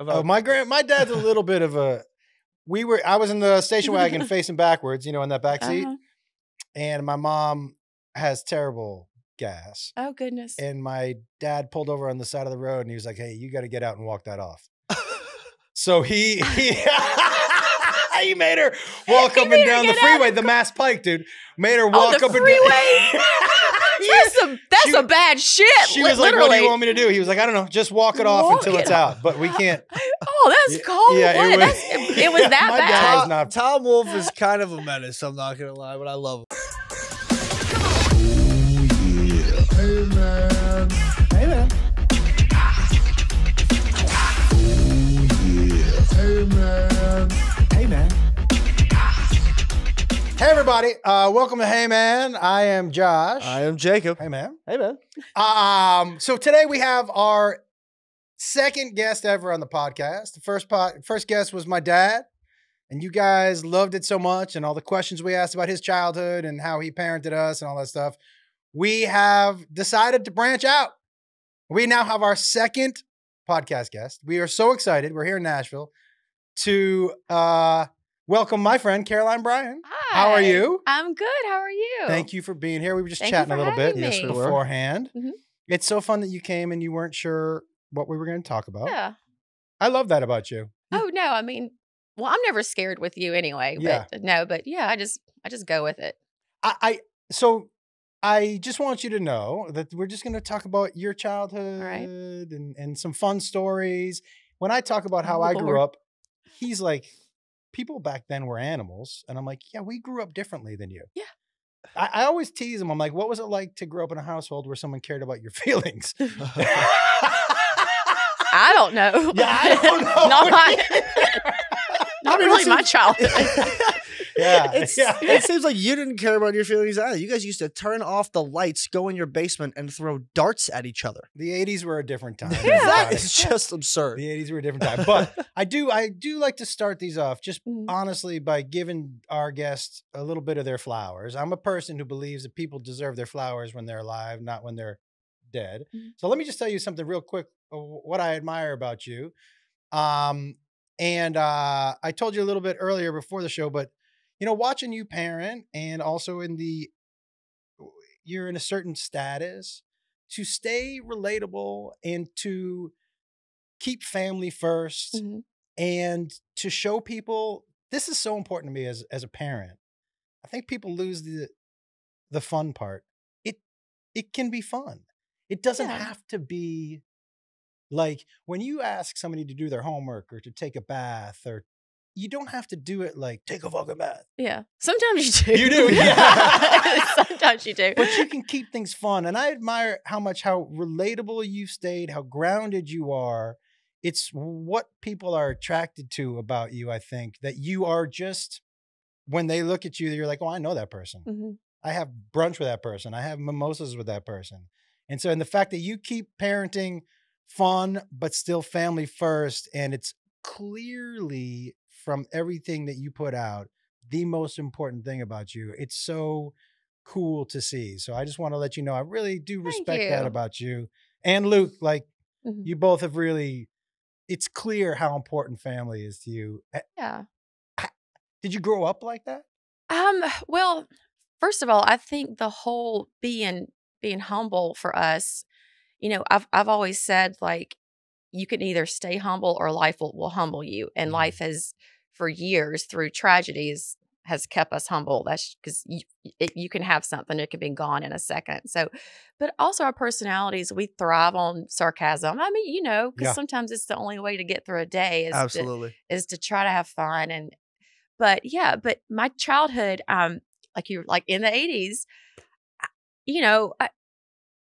about Oh, my grand, my dad's a little bit of a. We were. I was in the station wagon facing backwards, you know, in that back seat, Uh-huh. and my mom has terrible gas, Oh goodness. and my dad pulled over on the side of the road, and he was like, "Hey, you got to get out and walk that off." so he he. He made her walk He up made and down the freeway, the Mass Pike, dude. Made her Oh, walk the up and down the freeway? down. that's a that's she- a bad shit. She li- was like, "What do you want me to do?" He was like, "I don't know, just walk it off Walk until it it's out." But we can't. Oh, that's cold. yeah, it was- That's, it, it was Yeah, that my bad. dad- Tom, not- Tom Wolf is kind of a menace. I'm not gonna lie, but I love him. Hey man. Hey man, Hey man. Hey everybody, uh, welcome to Hey Man. I am Josh. I am Jacob. hey man. Hey man. Um, so today we have our second guest ever on the podcast. The first pod, first guest was my dad, and you guys loved it so much, and all the questions we asked about his childhood and how he parented us and all that stuff. We have decided to branch out. We now have our second podcast guest. We are so excited. We're here in Nashville to uh, welcome my friend Caroline Bryan. Hi. How are you? I'm good. How are you? Thank you for being here. We were just Thank chatting a little bit Yes, we me. were. beforehand. Mhm. It's so fun that you came and you weren't sure what we were going to talk about. Yeah. I love that about you. Oh no, I mean, well, I'm never scared with you anyway. But Yeah. no, but yeah, I just I just go with it. I, I so I just want you to know that we're just going to talk about your childhood and and some fun stories. When I talk about how Oh, I grew Lord. up, he's like, people back then were animals, and I'm like, yeah, we grew up differently than you. Yeah. I, I always tease them. I'm like, what was it like to grow up in a household where someone cared about your feelings? I don't know. Yeah, I don't know. not my, not I mean, really my childhood. Yeah, yeah. It seems like you didn't care about your feelings either. You guys used to turn off the lights, go in your basement, and throw darts at each other. The 80s were a different time. that everybody. is just absurd. The 80s were a different time. But I do I do like to start these off just Mhm. honestly by giving our guests a little bit of their flowers. I'm a person who believes that people deserve their flowers when they're alive, not when they're dead. Mhm. So let me just tell you something real quick what I admire about you. Um and uh I told you a little bit earlier before the show, but you know, watching you parent and also in the you're in a certain status to stay relatable and to keep family 1st Mhm. and to show people this is so important to me as as a parent. I think people lose the the fun part. It it can be fun. It doesn't Yeah. have to be like when you ask somebody to do their homework or to take a bath or you don't have to do it like take a fucking bath. Yeah. Sometimes you do. You do, yeah. Sometimes you do. But you can keep things fun. And I admire how much how relatable you've stayed, how grounded you are. It's what people are attracted to about you, I think, that you are just when they look at you, you're like, oh, I know that person. Mhm. I have brunch with that person. I have mimosas with that person. And so, and the fact that you keep parenting fun, but still family first, and it's clearly from everything that you put out, the most important thing about you. It's so cool to see. So I just want to let you know I really do respect that about you. And Luke, like Mhm. you both have really, it's clear how important family is to you. Eh, Yeah. Did you grow up like that? Um, well, first of all, I think the whole being being humble for us, you know, I've I've always said like you can either stay humble or life will, will humble you. And Mhm. life has for years through tragedies has kept us humble. That's because you, you can have something, it can be gone in a second. So, but also our personalities, we thrive on sarcasm. I mean, you know, because Yeah. sometimes it's the only way to get through a day is to, Absolutely. is to try to have fun and but yeah but my childhood um like you're like in the 80s you know I,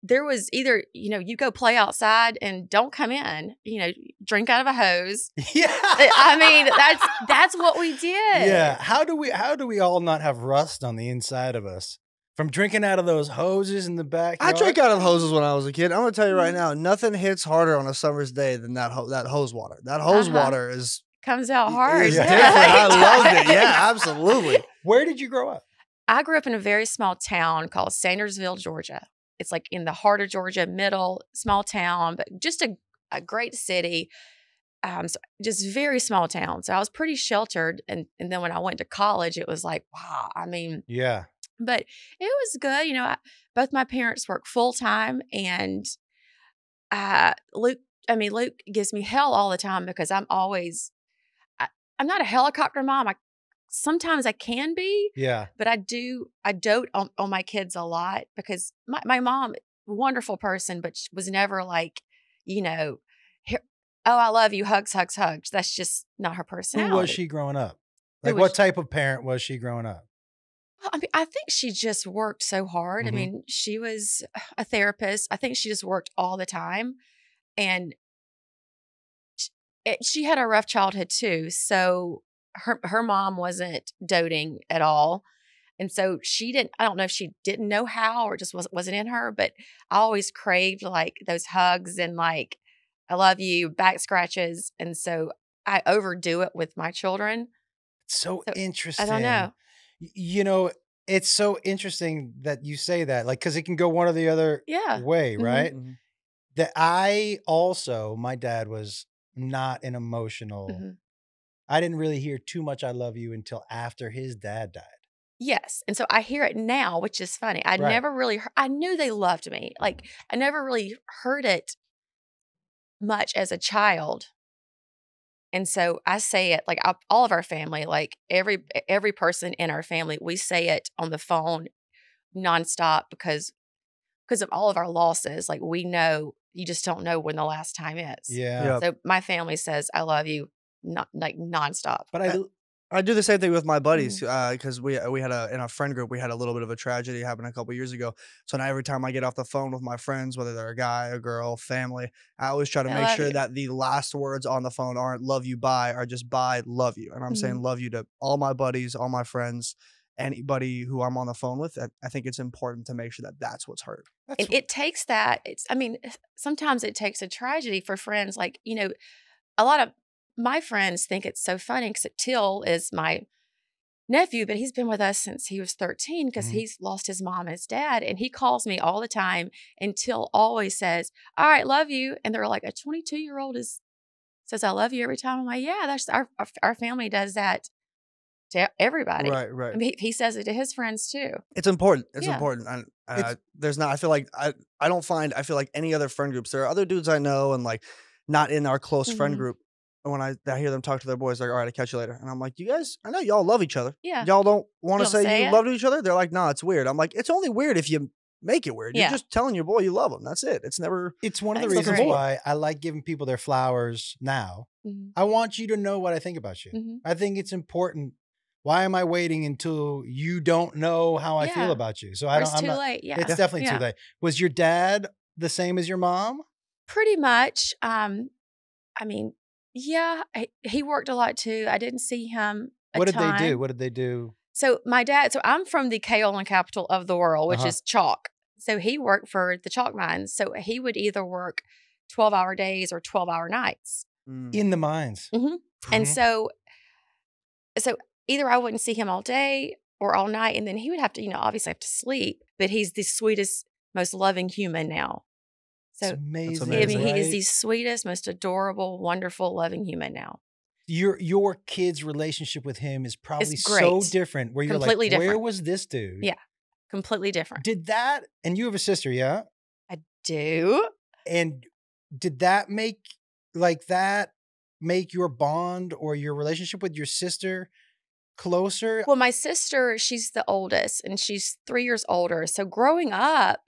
there was either you know you go play outside and don't come in you know drink out of a hose Yeah. i mean that's that's what we did Yeah. How do we how do we all not have rust on the inside of us from drinking out of those hoses in the back? I drank out of hoses when I was a kid. I'm gonna tell you right now, nothing hits harder on a summer's day than that ho- that hose water. That hose Uh-huh. water is, comes out hard Yeah. different. I loved it. Yeah, absolutely. Where did you grow up? I grew up in a very small town called Sandersville, Georgia. It's like in the heart of Georgia, middle, small town, but just a, a great city. um, so just very small town. So I was pretty sheltered. And, and then when I went to college, it was like, wow, I mean, Yeah. but it was good. You know, I, both my parents work full time, and uh, Luke. I mean, Luke gives me hell all the time because I'm always. I, I'm not a helicopter mom. I sometimes I can be, Yeah. but I do. I dote on, on my kids a lot because my my mom, wonderful person, but she was never like, you know, here, oh, I love you, hugs, hugs, hugs. That's just not her Who personality. was she growing up? Like, what she? type of parent was she growing up? Well, I mean, I think she just worked so hard. Mhm. I mean, she was a therapist. I think she just worked all the time, and sh- it, she had a rough childhood too. So her her mom wasn't doting at all, and so she didn't. I don't know if she didn't know how or just wasn't wasn't in her. But I always craved like those hugs and like I love you, back scratches, and so I overdo it with my children. So, So, interesting. I don't know. You know, it's so interesting that you say that, like, because it can go one or the other Yeah. way, Mhm. right? Mhm. That I also, my dad was not an emotional. Mhm. I didn't really hear too much "I love you" until after his dad died. Yes. And so I hear it now, which is funny. I Right. never really, hear- I knew they loved me. Like, mm-hmm. I never really heard it much as a child. And so I say it like I- all of our family, like every every person in our family, we say it on the phone nonstop because because of all of our losses. Like we know you just don't know when the last time is. Yeah. Yeah. So my family says I love you, not like nonstop. But I, Uh, I do the same thing with my buddies Mm-hmm. because we we had a in our friend group we had a little bit of a tragedy happen a couple years ago. So now every time I get off the phone with my friends, whether they're a guy, a girl, family, I always try to I make sure you. that the last words on the phone aren't "love you, bye" are just "bye, love you," and I'm saying Mhm. love you to all my buddies, all my friends, anybody who I'm on the phone with. I, think it's important to make sure that that's what's heard. that's and it takes that it's i mean sometimes it takes a tragedy for friends like you know a lot of my friends think it's so funny because Til is my nephew but he's been with us since he was 13 because Mhm. he's lost his mom and his dad and he calls me all the time and Til always says all right love you and they're like a 22 year old is says i love you every time i'm like yeah that's our our, our family does that to everybody Right, right. I mean, he, he says it to his friends too It's important. It's Yeah. important. And uh, It's- there's not. I feel like I. I don't find. I feel like any other friend groups. There are other dudes I know, and like, not in our close friend Mhm. group. And when I, I hear them talk to their boys, like, all right, I'll catch you later. And I'm like, you guys, I know y'all love each other. yeah Y'all don't want to say, say you it? love each other. They're like, nah, it's weird. I'm like, it's only weird if you make it weird. Yeah. You're just telling your boy you love him. That's it. It's never. it's one of the reasons great. why I like giving people their flowers now. Mhm, I want you to know what I think about you. mhm. I think it's important. Why am I waiting until you don't know how I feel about you? So I don't. it's I'm too not, late yeah It's definitely Yeah. too late. Was your dad the same as your mom? Pretty much. Um, I mean, yeah, he, he worked a lot too. I didn't see him. A What did they do? What did they do? So my dad. So I'm from the kaolin capital of the world, which Uh-huh. is chalk. So he worked for the chalk mines. So he would either work twelve hour days or twelve hour nights. Mm. In the mines. Mhm. And Mhm. so, so either I wouldn't see him all day or all night, and then he would have to, you know, obviously have to sleep. But he's the sweetest, most loving human now. It's So amazing. I mean, he is the sweetest, most adorable, wonderful, loving human now. your your kid's relationship with him is probably so different. Where you're Completely like, where was this dude? Yeah. Completely different. Did that? And you have a sister, yeah? I do. And did that make like that make your bond or your relationship with your sister closer? Well, my sister, she's the oldest and she's three years older. So growing up,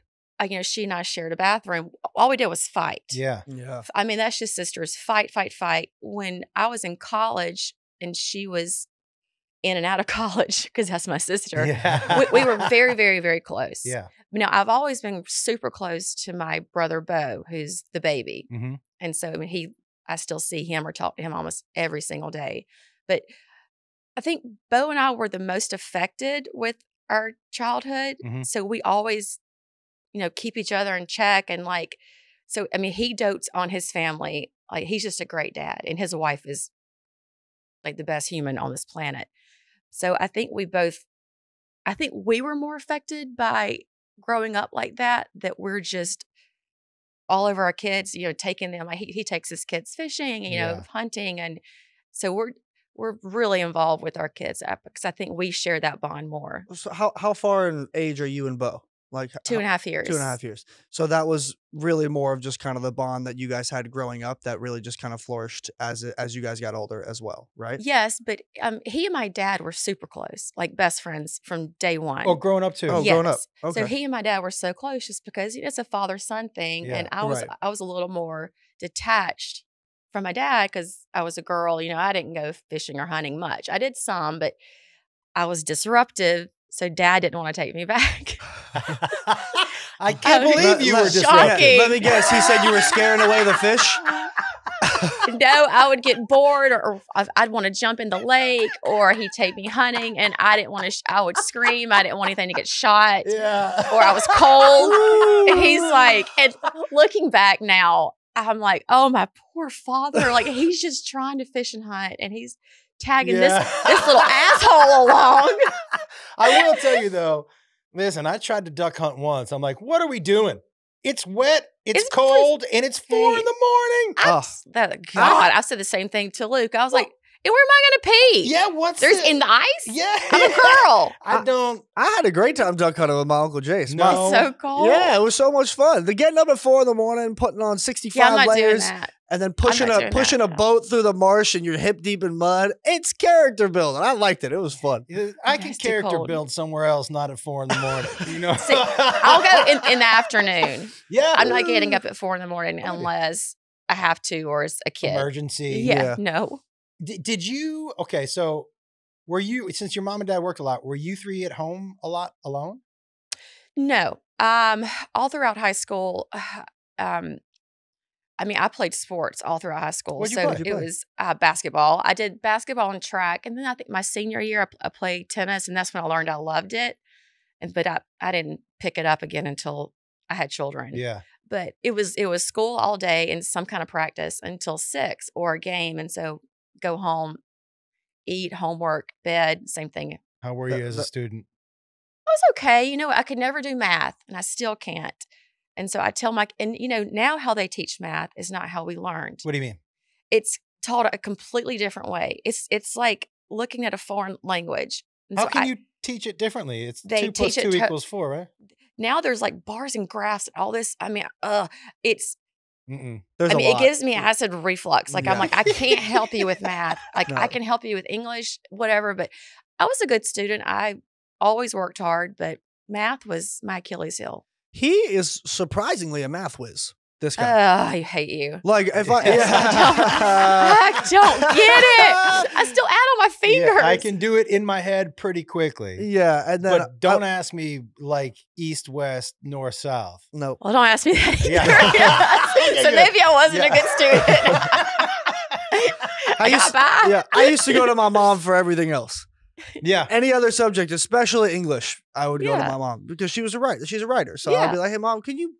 you know, she and I shared a bathroom. All we did was fight. yeah. Yeah. I mean, that's just sisters fight, fight, fight. When I was in college and she was in and out of college, because that's my sister, Yeah. we, we were very, very, very close. Yeah. Now, I've always been super close to my brother, Bo, who's the baby. hmm And so, I mean, he, I still see him or talk to him almost every single day. But I think Bo and I were the most affected with our childhood. Mhm. So we always, you know, keep each other in check. And like, so, I mean, he dotes on his family. Like, he's just a great dad. And his wife is like the best human on this planet. So I think we both, I think we were more affected by growing up like that, that we're just, all over our kids, you know, taking them. He, he takes his kids fishing, you know, hunting, and so we're we're really involved with our kids uh, because I think we share that bond more. So how how far in age are you and Bo? Like Two and a half years. Two and a half years. So that was really more of just kind of the bond that you guys had growing up that really just kind of flourished as as you guys got older as well, right? Yes, but um, he and my dad were super close, like best friends from day one. Oh, growing up too. Oh, growing up. Okay. So he and my dad were so close just because you know, it's a father son thing, Yeah, and I was right. I was a little more detached from my dad because I was a girl. You know, I didn't go fishing or hunting much. I did some, but I was disruptive, so dad didn't want to take me back. I can't Oh, believe you were let, just Shocking. Let me guess. He said you were scaring away the fish. no, I would get bored, or, or I'd- I'd want to jump in the lake, or he'd take me hunting, and I didn't want to. Sh- I would scream. I didn't want anything to get shot. Yeah. or I was cold. And he's like, and looking back now, I'm like, oh my poor father. Like he's just trying to fish and hunt, and he's tagging this this little asshole along. I will tell you though. Listen, I tried to duck hunt once. I'm like, what are we doing? It's wet, it's, It's cold, and it's four in the morning. I, Oh. that, God, I said the same thing to Luke. I was like, and where am I going to pee? Yeah, what's there's the- in the ice. Yeah, I'm a girl. I don't. I had a great time duck hunting with my uncle Jace. No. It's so cold. Yeah, it was so much fun. The getting up at four in the morning, putting on sixty-five yeah, I'm not doing layers, and then pushing a doing pushing a that. boat through the marsh, and you're hip deep in mud. It's character building. I liked it. It was fun. I can character build somewhere else, not at four in the morning. You know, See, I'll go in, in the afternoon. Yeah, I'm not getting up at four in the morning unless I have to or it's a kid. Emergency. Yeah, Yeah. no. D- did you? Okay, so were you? Since your mom and dad worked a lot, were you three at home a lot alone? No. Um, all throughout high school, um, I mean, I played sports all throughout high school. So it was uh, basketball. I did basketball and track, and then I think my senior year I, I played tennis, and that's when I learned I loved it. And but I I didn't pick it up again until I had children. Yeah. But it was it was school all day and some kind of practice until six or a game, and so go home, eat, homework, bed, same thing. How were you as a student? I was okay. You know, I could never do math and I still can't. And so I tell my, and you know, now how they teach math is not how we learned. What do you mean? It's taught a completely different way. It's, it's like looking at a foreign language. And How so can I- you teach it differently? It's They two plus teach it two to- equals four, right? now there's like bars and graphs and all this. I mean, uh, it's, Mm-mm. There's I mean, a it gives me acid reflux. Like I'm like, I can't help you with math. Like No. I can help you with English, whatever. But I was a good student. I always worked hard, but math was my Achilles heel. He is surprisingly a math whiz. This Oh, guy. I hate you. like if I, Yes, I don't get it. I still add on my fingers. Yeah, I can do it in my head pretty quickly. yeah, and then But don't ask me like east, west, north, south. no. Well, don't ask me that either. Yeah. so maybe I wasn't yeah. a good student. I I used, yeah, I used to go to my mom for everything else. Yeah. Any other subject, especially English, I would go to my mom because she was a writer. She's a writer, so I'd be like, "Hey, mom, can you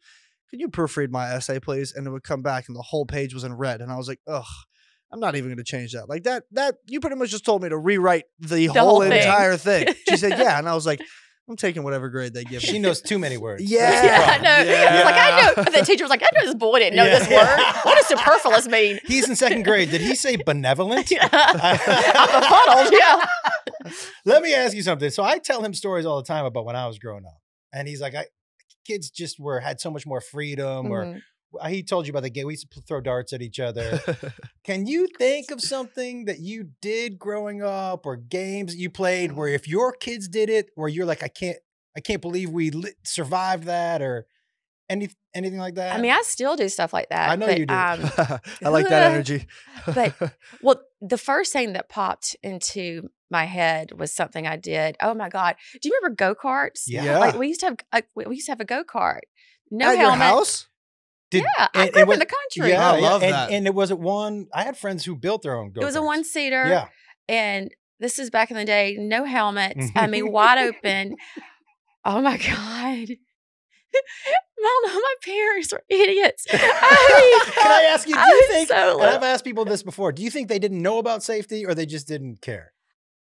can you proofread my essay, please?" And it would come back, and the whole page was in red, and I was like, "Ugh." I'm not even going to change that. Like that, that you pretty much just told me to rewrite the, whole, whole thing. entire thing. She said, "Yeah," and I was like, "I'm taking whatever grade they give me." She knows too many words. Yeah. Yeah, I know. Yeah. Like I know. The teacher was like, I know this boy didn't know Yeah. this word. What does superfluous mean? He's in second grade. Did he say benevolent? I'm befuddled. Yeah. Let me ask you something. So I tell him stories all the time about when I was growing up, and he's like, "I kids just were had so much more freedom." Or Mhm. he told you about the game. We used to throw darts at each other. Can you think of something that you did growing up, or games you played, where if your kids did it, where you're like, "I can't, I can't believe we survived that," or any anything like that? I mean, I still do stuff like that. I know but, you do. Um, I like that energy. But- well, the first thing that popped into my head was something I did. Oh my god! Do you remember go karts? yeah. Yeah. Like we used to have, a, we used to have a go kart. No At your helmet. house? Did- yeah, I grew and up in the country. Yeah, I love and, that. And it was it one. I had friends who built their own. It was a one seater. Yeah. and this is back in the day. No helmets. I mean, wide open. Oh my god! Mom, my parents are idiots. I mean, Can I ask you? Do you think? so. I've asked people this before. Do you think they didn't know about safety, or they just didn't care?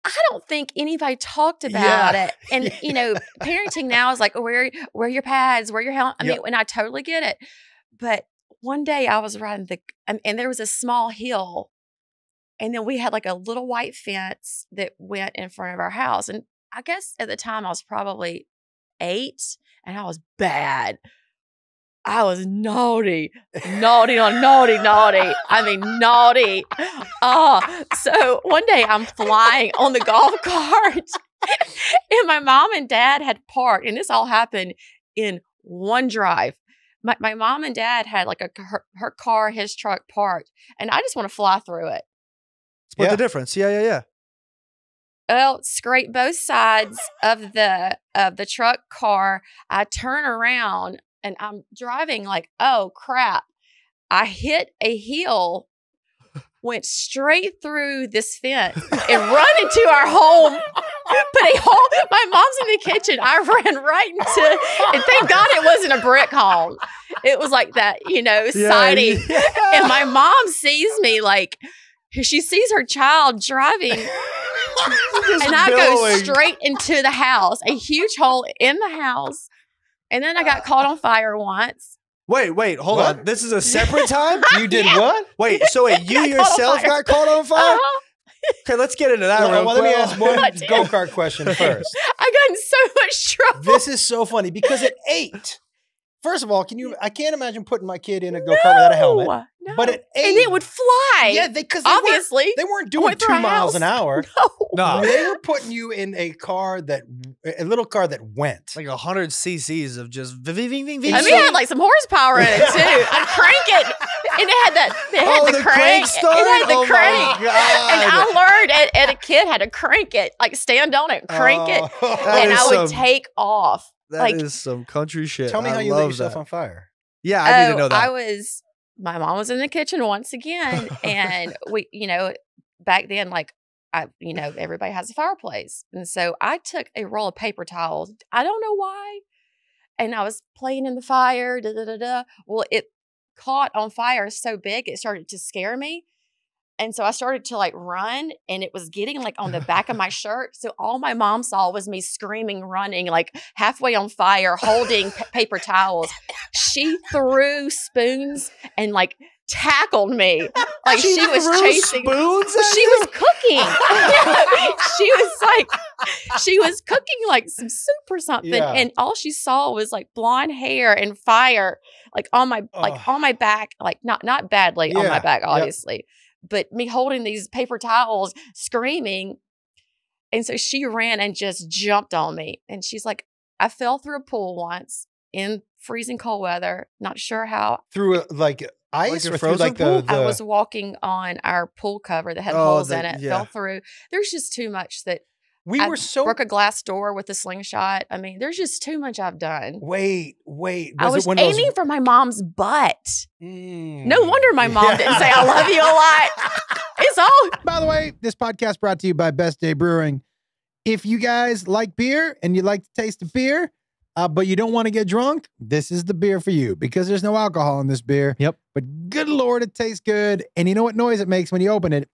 I don't think anybody talked about Yeah. it. And you know, parenting now is like, oh, wear wear your pads, wear your helmet. I Yep. mean, and I totally get it. But one day I was riding the, um, and there was a small hill, and then we had like a little white fence that went in front of our house. And I guess at the time I was probably eight, and I was bad. I was naughty, naughty on naughty, naughty. I mean, naughty. Oh, so one day I'm flying on the golf cart, and my mom and dad had parked, and this all happened in one drive. My, my mom and dad had like a her, her car, his truck parked, and I just want to fly through it. Split Yeah. the difference. Yeah, yeah, yeah. Well, scrape both sides of the of the truck car. I turn around and I'm driving like, oh crap. I hit a hill, went straight through this fence and run into our home. But a home, my mom's in the kitchen. I ran right into, and thank God it wasn't a brick home. It was like that, you know, Yeah, siding. yeah. And my mom sees me like, she sees her child driving and I go straight into the house, a huge hole in the house. And then I got caught on fire once. Wait, wait, hold What? on. This is a separate time. You did Yeah. what? Wait, so wait, you got yourself fire. got caught on fire? Uh-huh. Okay, let's get into that. Well, real well, let me ask one go kart question first. I got in so much trouble. This is so funny because at eight, first of all, can you? I can't imagine putting my kid in a go kart without a helmet. No, no. But at eight, and it would fly. yeah, because they, weren't, obviously. they weren't doing went two through a miles an hour. No. No, They were putting you in a car that a little car that went. like hundred cc's of just ving, ving, ving, ving. I mean, it had like some horsepower in it too. I'd crank it, and it had that. It had oh, the, the crank. crank start. It had the oh crank. And I learned at, at a kid how to crank it, like stand on it, crank it, Oh. That and I would some- take off. That is like- some country shit. Tell me I how you love lit yourself that. on fire. Yeah, I need to Oh, know that. I was my mom was in the kitchen once again, and we, you know, back then, like I, you know, everybody has a fireplace, and so I took a roll of paper towels. I don't know why, and I was playing in the fire. Da da da da. Well, it caught on fire so big it started to scare me. And so I started to like run and it was getting like on the back of my shirt. So all my mom saw was me screaming, running, like halfway on fire, holding pa- paper towels. She threw spoons and like tackled me. Like she, was threw chasing. spoons. She you? was cooking. she was like, she was cooking like some soup or something, Yeah. and all she saw was like blonde hair and fire, like on my like on my back, like not not badly on my back, yep. Obviously, but me holding these paper towels, screaming, and so she ran and just jumped on me, and she's like, I fell through a pool once in freezing cold weather, not sure how. Through a, like ice a or through frozen like the, the I was walking on our pool cover that had Oh, holes the- in it, yeah. fell through. There's just too much that we I were so broke a glass door with a slingshot. I mean, there's just too much I've done. wait wait I was it one of those- aiming for my mom's butt. Mm. No wonder my mom Yeah. didn't say I love you a lot. It's all By the way, this podcast brought to you by Best Day Brewing. If you guys like beer and you like to taste the beer, uh, but you don't want to get drunk, this is the beer for you because there's no alcohol in this beer. Yep. But good lord, it tastes good. And you know what noise it makes when you open it?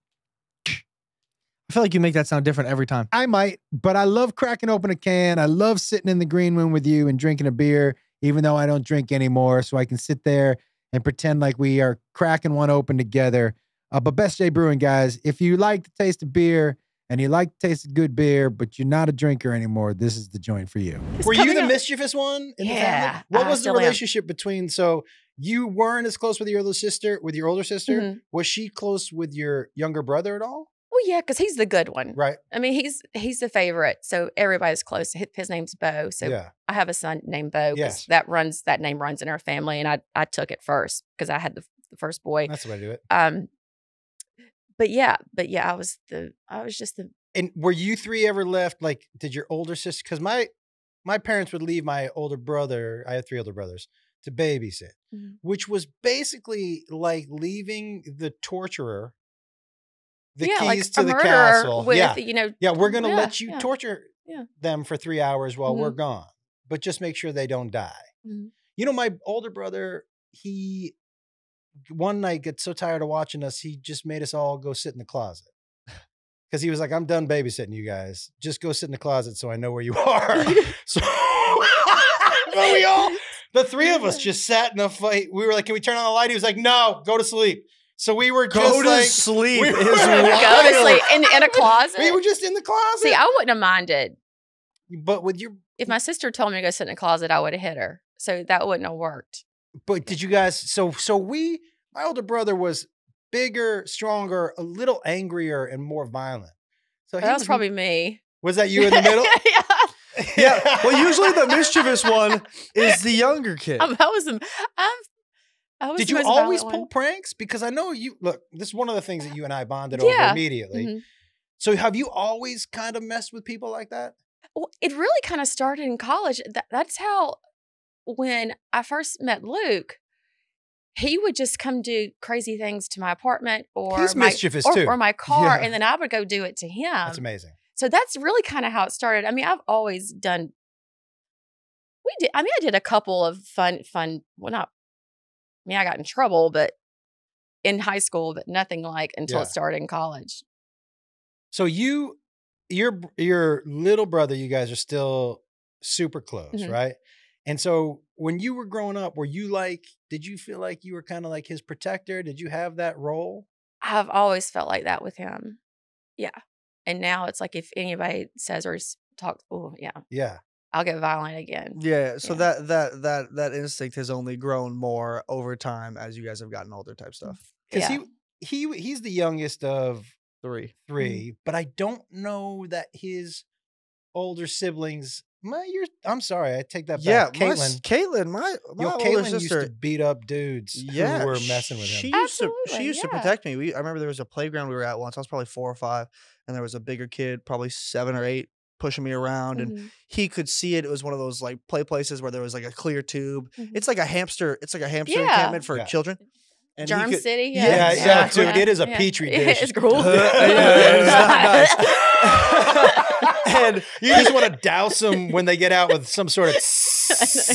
I feel like you make that sound different every time. I might, but I love cracking open a can. I love sitting in the green room with you and drinking a beer, even though I don't drink anymore. So I can sit there and pretend like we are cracking one open together. Uh, but Best Day Brewing, guys, if you like the taste of beer and you like the taste of good beer, but you're not a drinker anymore, this is the joint for you. It's Were you the up. mischievous one in the Yeah, family? What I was the still am. relationship between? So you weren't as close with your older sister, with your older sister. Mhm. Was she close with your younger brother at all? Yeah, because he's the good one. Right. I mean, he's he's the favorite, so everybody's close. His, name's Bo. So yeah. I have a son named Bo. Yes. that runs that name runs in our family, and I I took it first because I had the, the first boy. That's the way to do it. Um, but yeah, but yeah, I was the I was just the And were you three ever left? Like, did your older sister? Because my my parents would leave my older brother. I have three older brothers to babysit, Mhm. which was basically like leaving the torturer the yeah, keys like to the castle. with yeah, you know yeah, we're gonna yeah, let you yeah. torture them for three hours while we're Mhm. gone, but just make sure they don't die. Mhm. You know, my older brother, he one night got so tired of watching us, he just made us all go sit in the closet. Because he was like, I'm done babysitting you guys. Just go sit in the closet so I know where you are. so, so we all the three of us just sat in a fight. We were like, "Can we turn on the light?" He was like, "No, go to sleep." So we were Go just to like, sleep we is were- Go to sleep in, in a closet. we were just in the closet. See, I wouldn't have minded. but with your, If my sister told me to go sit in a closet, I would have hit her. So that wouldn't have worked. but did you guys? So so we, my older brother was bigger, stronger, a little angrier, and more violent. So That was probably me. was that you in the middle? yeah. Yeah. Well, usually the mischievous one is the younger kid. Um, I was. I'm, I was Did you always pull pranks? Because I know you look. This is one of the things that you and I bonded over Yeah. immediately. Mhm. So have you always kind of messed with people like that? Well, it really kind of started in college. That, that's how, when I first met Luke, he would just come do crazy things to my apartment or He's my, mischievous or, too. or my car, Yeah. and then I would go do it to him. That's amazing. So that's really kind of how it started. I mean, I've always done. We did. I mean, I did a couple of fun, fun. Well, not. I mean, I got in trouble, but in high school, but nothing like until Yeah. it started in college. So you, your your little brother, you guys are still super close, Mhm. right? And so when you were growing up, were you like? Did you feel like you were kind of like his protector? Did you have that role? I've always felt like that with him. Yeah. And now it's like if anybody says or talks, oh yeah, Yeah. I'll get violent again. Yeah, so Yeah. that that that that instinct has only grown more over time as you guys have gotten older type mm, stuff. Because Yeah. he he he's the youngest of Three. Mm-hmm. 3 but I don't know that his older siblings. My, you're, I'm sorry, I take that back. Yeah, Caitlin, s- Caitlin, my my yo, older Caitlin used sister. to beat up dudes yeah, who were messing with him. She used to she Absolutely, used to protect me. We I remember there was a playground we were at once. I was probably four or five, and there was a bigger kid, probably seven or eight, pushing me around, and Mhm, he could see it. It was one of those like play places where there was like a clear tube. mhm. It's like a hamster. It's like a hamster Yeah. encampment for Yeah. children. And he Germ could- City. Yeah, Yeah, yeah, yeah, dude, it is a yeah. petri dish. It's cool. Uh, it's not and You just want to douse them when they get out with some sort of.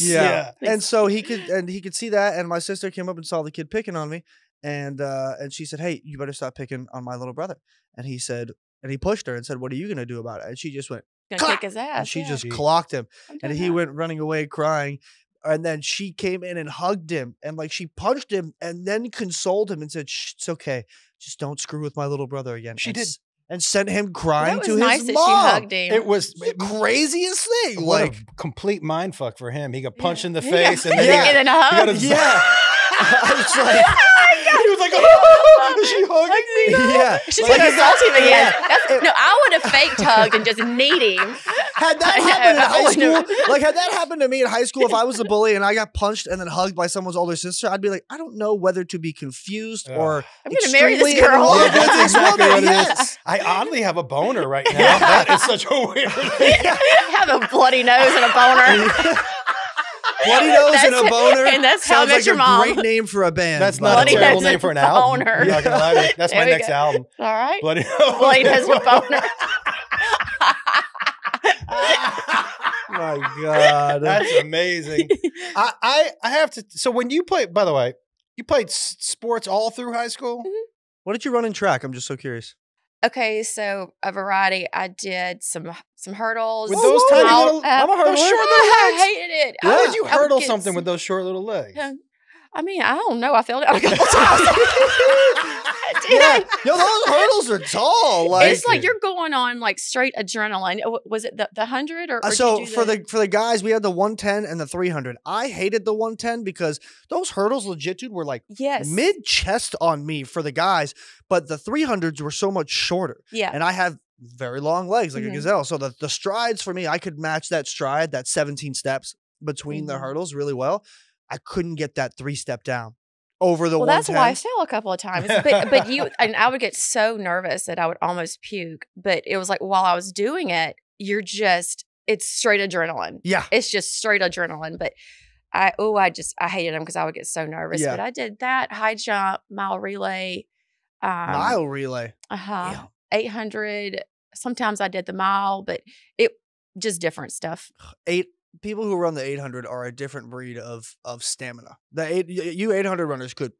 yeah. Yeah. And so he could and he could see that and my sister came up and saw the kid picking on me and uh and she said, "Hey, you better stop picking on my little brother." And he said and he pushed her and said, "What are you going to do about it?" And she just went Gonna Clap! kick his and ass. she yeah. just clocked him and he that. went running away crying. And then she came in and hugged him and like she punched him and then consoled him and said, Shh, "It's okay. Just don't screw with my little brother again." She and did. s- and sent him Well, crying that was to nice his that mom. she hugged him. It was the craziest thing. what Like a complete mind fuck for him. He got punched in the Yeah. face and then Yeah. he, got, and then a he got hug. his Yeah. I was like, he was like, oh, she hugging me. yeah. She's Like, gonna if him again. yeah. That's, no, I would have faked hugged and just need him. Had that happened in high school, like had that happened to me in high school, if I was a bully and I got punched and then hugged by someone's older sister, I'd be like, I don't know whether to be confused or I'm gonna marry this girl. love Yeah, with that's this exactly what it is. I oddly have a boner right now. That is such a weird thing. have a bloody nose and a boner. Bloody nose and a That's- boner. and that's how I sounds met like your a mom. great name for a band. That's not Bloody a terrible name for an and album. boner. I'm not gonna lie to you. That's my There we next go. album. All right. Bloody Bloody nose and a boner. My God. That's amazing. I, I I have to. So when you play, by the way, you played s- sports all through high school. Mm-hmm. what did you run in track? I'm just so curious. Okay, so a variety. I did some some hurdles. With those tiny little- I'm a hurdler. those short little I hated it. I How did you hurdle something with those short little legs? I mean, I don't know. I fell down a couple times. Yeah, yo, those hurdles are tall. Like, it's like you're going on like straight adrenaline. Uh, Was it the, the hundred or, Uh, or did so for the for the guys, we had the 110 and the 300. I hated the 110 because those hurdles, legit, dude, were like yes mid chest on me for the guys, but the 300s were so much shorter, yeah and I have very long legs like a Mhm. gazelle. So the the strides for me, I could match that stride, that 17 steps between the Mhm. hurdles really well. I couldn't get that three step down over the well that's why I fell a couple of times. But but you and I would get so nervous that I would almost puke. But it was like while I was doing it, you're just it's straight adrenaline. yeah, It's just straight adrenaline. But I oh I just I hated them because I would get so nervous. Yeah. But I did that high jump, mile relay, um, mile relay. uh-huh, Yeah. 800. Sometimes I did the mile, but it just different stuff. Eight people who run the 800 are a different breed of of stamina. The eight you 800 runners could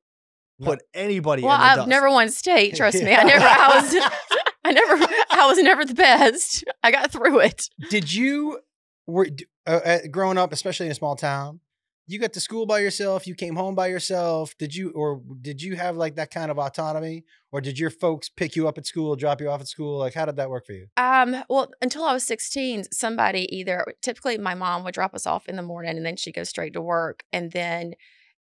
put anybody. Well, I've dust. never won state. Trust me, I never. I was. I never. I was never the best. I got through it. Did you were uh, uh, growing up, especially in a small town? You got to school by yourself, you came home by yourself. Did you or did you have like that kind of autonomy or did your folks pick you up at school, drop you off at school? Like how did that work for you? Um, well, until I was 16, somebody either typically my mom would drop us off in the morning and then she'd go straight to work. And then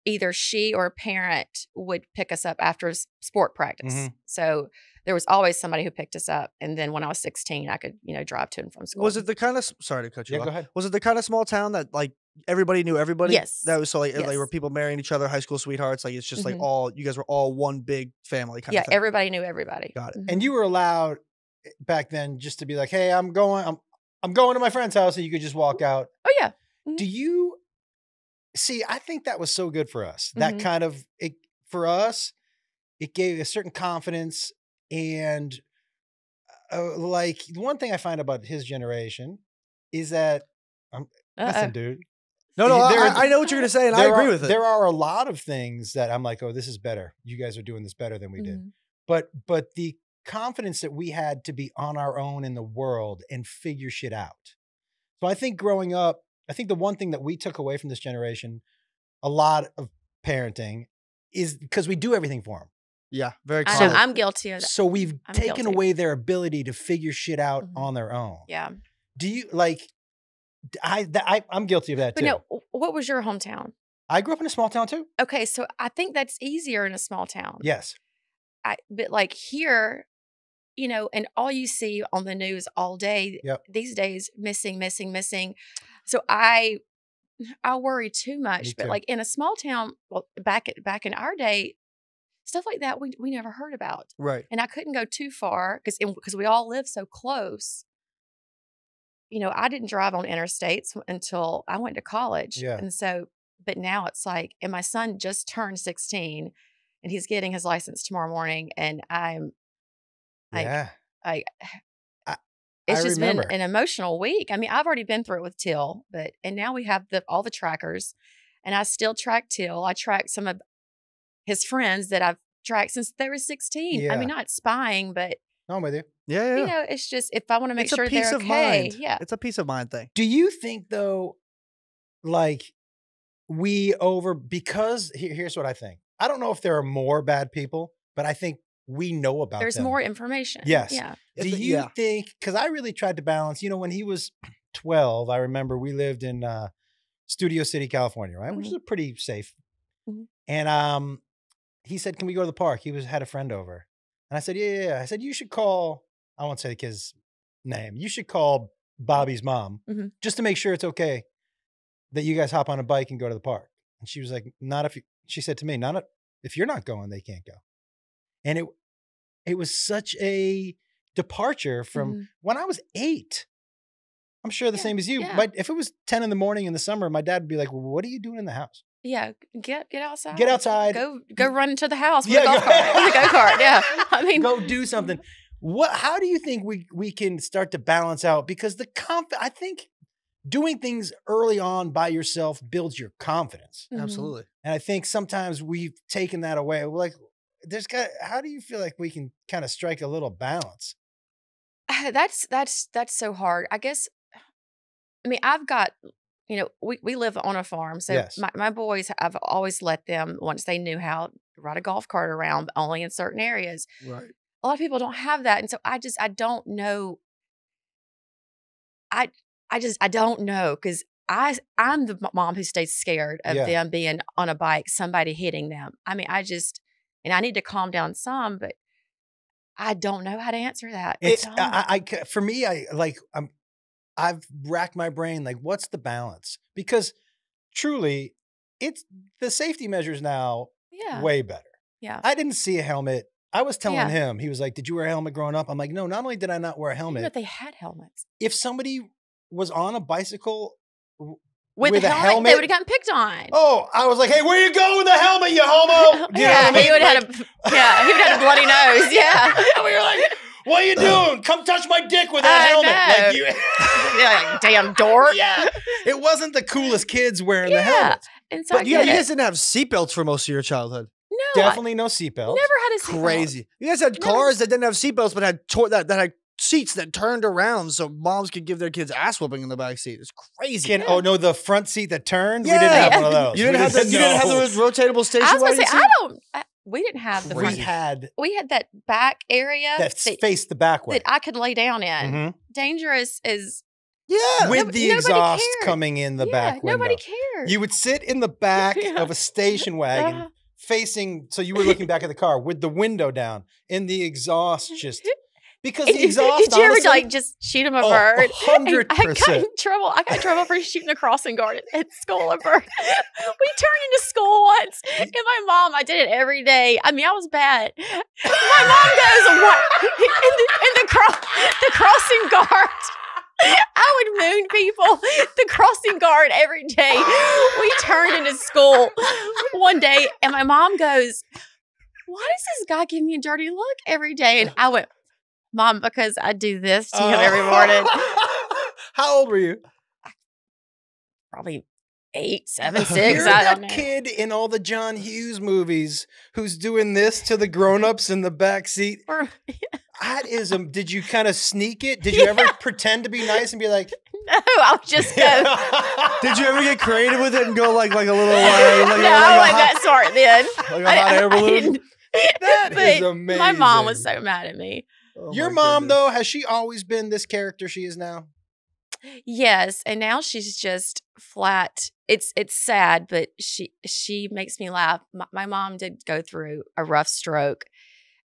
either she or a parent would pick us up after s- sport practice. Mhm. So there was always somebody who picked us up. And then when I was 16, I could, you know, drive to and from school. Was it the kind of sorry to cut you Yeah, off? go ahead. Was it the kind of small town that like everybody knew everybody? Yes. That was so like, like Yes. were people marrying each other, high school sweethearts? Like it's just like Mhm. all you guys were all one big family kind yeah, of thing. everybody knew everybody. Got it. Mhm. And you were allowed eh, back then just to be like, "Hey, I'm going I'm I'm going to my friend's house," and you could just walk out. oh, yeah. Do you see? I think that was so good for us. That Mhm. kind of it for us. It gave a certain confidence and uh, like the one thing I find about his generation is that Uh-oh. listen, dude. No, no, There- I, I know what you're gonna say, and I agree are, with it. There are a lot of things that I'm like, oh, this is better. You guys are doing this better than we did. Mhm. But but the confidence that we had to be on our own in the world and figure shit out. So I think growing up, I think the one thing that we took away from this generation, a lot of parenting, is because we do everything for them. yeah, very I know, I'm guilty of that. So we've I'm taken guilty. away their ability to figure shit out Mhm. on their own. Yeah. Do you like? I, th- I I'm guilty of that too. But too. no, what was your hometown? I grew up in a small town too. Okay, so I think that's easier in a small town. Yes. I but like here, you know, and all you see on the news all day Yep. these days, missing, missing, missing. So I I worry too much. But too. like in a small town, well, back at back in our day, stuff like that we we never heard about. right. And I couldn't go too far because because we all live so close. You know, I didn't drive on interstates until I went to college. Yeah. And so, but now it's like, and my son just turned 16 and he's getting his license tomorrow morning. And I'm, Like, yeah. I, I- it's I just remember. been an emotional week. I mean, I've already been through it with Til, but, and now we have the, all the trackers and I still track Til. I track some of his friends that I've tracked since they were 16. I mean, not spying, but No, I'm with you. Yeah, yeah. you know, it's just if I want to make it's sure a peace they're of okay. mind. Yeah. It's a peace of mind thing. Do you think though, like we over because here, here's what I think. I don't know if there are more bad people, but I think we know about There's them. more information. Yes. Yeah. Do If you yeah. think? Because I really tried to balance. You know, when he was 12, I remember we lived in uh, Studio City, California, right, which is a pretty safe. Mhm. And um, he said, "Can we go to the park?" He was had a friend over, and I said, "Yeah, yeah." yeah." I said, "You should call." I won't say the kid's name. You should call Bobby's mom Mhm. just to make sure it's okay that you guys hop on a bike and go to the park. And she was like, "Not if you." She said to me, "Not if, if you're not going, they can't go." And it it was such a departure from Mhm. when I was eight. I'm sure the Yeah, same as you. yeah. My, if it was 10 in the morning in the summer, my dad would be like, well, What are you doing in the house? Yeah. Get get outside. Get outside. Go go run into the house with Yeah, a golf go- cart. With a go kart. Yeah. I mean Go do something. What? How do you think we we can start to balance out? Because the conf, I think doing things early on by yourself builds your confidence, mhm. Absolutely. and I think sometimes we've taken that away. We're like, there's got. How do you feel like we can kind of strike a little balance? that's that's that's so hard. I guess I mean I've got you know, we, we live on a farm. So Yes. my, my boys I've always let them once they knew how to ride a golf cart around only in certain areas. Right. a lot of people don't have that and so i just i don't know i i just i don't know because i i'm the mom who stays scared of Yeah. them being on a bike somebody hitting them i mean i just and i need to calm down some but i don't know how to answer that It's. I, I- I for me, I like I'm I've racked my brain like what's the balance? Because truly, it's the safety measures now yeah way better. yeah I didn't see a helmet. I was telling Yeah. him, he was like, Did you wear a helmet growing up? I'm like, No, not only did I not wear a helmet, they had helmets if somebody was on a bicycle, with, With the a helmet, they would have gotten picked on oh, I was like, Hey, where you going with the helmet, you homo? You yeah he would have had a yeah he would have had a bloody nose yeah we were like, What are you doing? Come touch my dick with I helmet. know. Like you Yeah, damn dork yeah. It wasn't the coolest kids wearing the Yeah. helmets. and so But you, you guys didn't have seatbelts for most of your childhood. no I Definitely no seatbelts. never had a seatbelt. Crazy. You guys had Never- cars that didn't have seatbelts, but had tor- that that had seats that turned around so moms could give their kids ass whooping in the back seat. It's crazy. Can, oh no, the front seat that turned. We didn't Yeah. have one of those. you didn't We have the, you didn't have the rotatable station I was gonna say seat? I don't. I, we didn't have the We front. had We had that back area that that, faced the back way. that I could lay down in. Mhm. Dangerous is Yeah. With Nob- the exhaust cared. coming in the yeah, back window. nobody cared. You would sit in the back Yeah. of a station wagon Uh-huh. facing, so you were looking back at the car with the window down and the exhaust just because the Did exhaust. you ever honestly, like just shoot him a oh, bird? Hundred I got in trouble. I got in trouble for shooting a crossing guard at, at school. A bird. we turned into school once, and my mom. I did it every day. I mean, I was bad. My mom goes, "What?" In the, in the, cro- the crossing guard. I would moon people. The crossing guard every day. We turned into school one day, and my mom goes, "Why does this guy give me a dirty look every day?" And I went, "Mom, because I do this to him every morning." How old were you? Probably eight, seven, six. You're I that don't know. kid in all the John Hughes movies who's doing this to the grown-ups in the back seat. Or- That is a. Did you kind of sneak it? Did you ever pretend to be nice and be like? no, I'll just go. Did you ever get creative with it and go like like a little uh, like, no, a, I like, wasn't a that hot, smart then. like a hot air balloon? didn't- That is but amazing. My mom was so mad at me. Oh Your mom, goodness. though, has she always been this character she is now? Yes, and now she's just flat. It's it's sad, but she she makes me laugh. My, my mom did go through a rough stroke,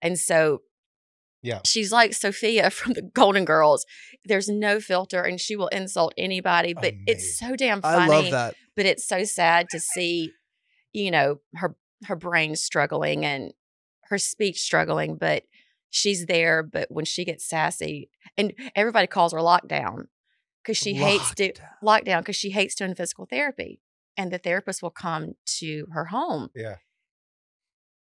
and so Yeah. she's like Sophia from the Golden Girls. There's no filter, and she will insult anybody. But it's so damn funny. I love that. But it's so sad to see, you know, her her brain struggling and her speech struggling. But she's there. But when she gets sassy, and everybody calls her lockdown because she hates do Lockdown. lockdown because she hates doing physical therapy, and the therapist will come to her home. Yeah.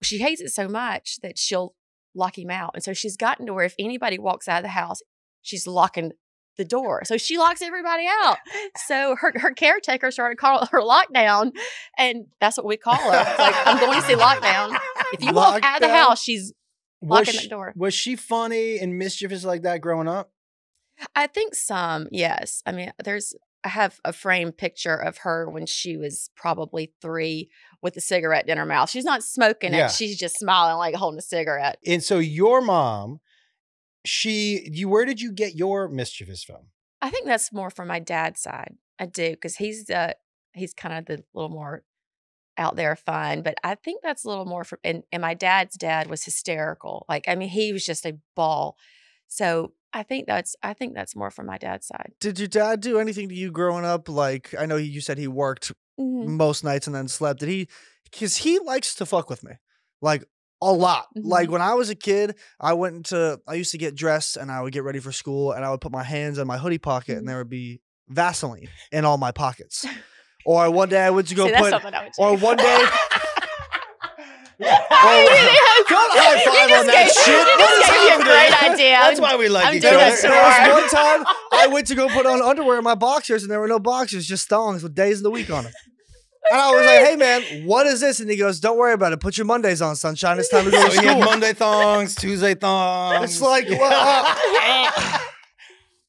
She hates it so much that she'll lock him out, and so she's gotten to where if anybody walks out of the house, she's locking the door. So she locks everybody out. So her her caretaker started calling her lockdown, and that's what we call her. It's like I'm going to see lockdown. If you walk out of the house, she's locking she, that door. was she funny and mischievous like that growing up? I think some, yes. I mean, there's I have a framed picture of her when she was probably three with a cigarette in her mouth. She's not smoking Yeah. it; she's just smiling, like holding a cigarette. And so your mom, she, you, where did you get your mischievous from? I think that's more from my dad's side. I do because he's uh he's kind of the little more out there fun, but I think that's a little more from. And, and my dad's dad was hysterical. Like I mean, he was just a ball. So I think that's I think that's more from my dad's side. Did your dad do anything to you growing up? Like I know you said he worked Mhm. most nights and then slept. Did he? Because he likes to fuck with me, like a lot. Like Mhm. when I was a kid, I went into I used to get dressed and I would get ready for school and I would put my hands in my hoodie pocket Mhm. and there would be Vaseline in all my pockets. or one day I went to go See, put. something I would Or one day. Oh, you didn't have- Don't high five on that gave- shit. You just gave me a great idea. That's why we like I'm each other. that There was one time I went to go put on underwear in my boxers, and there were no boxers, just thongs with days of the week on them. And I was like, "Hey man, what is this?" And he goes, "Don't worry about it. Put your Mondays on, sunshine. It's time to go So to he school." Monday thongs, Tuesday thongs. It's like, well, uh,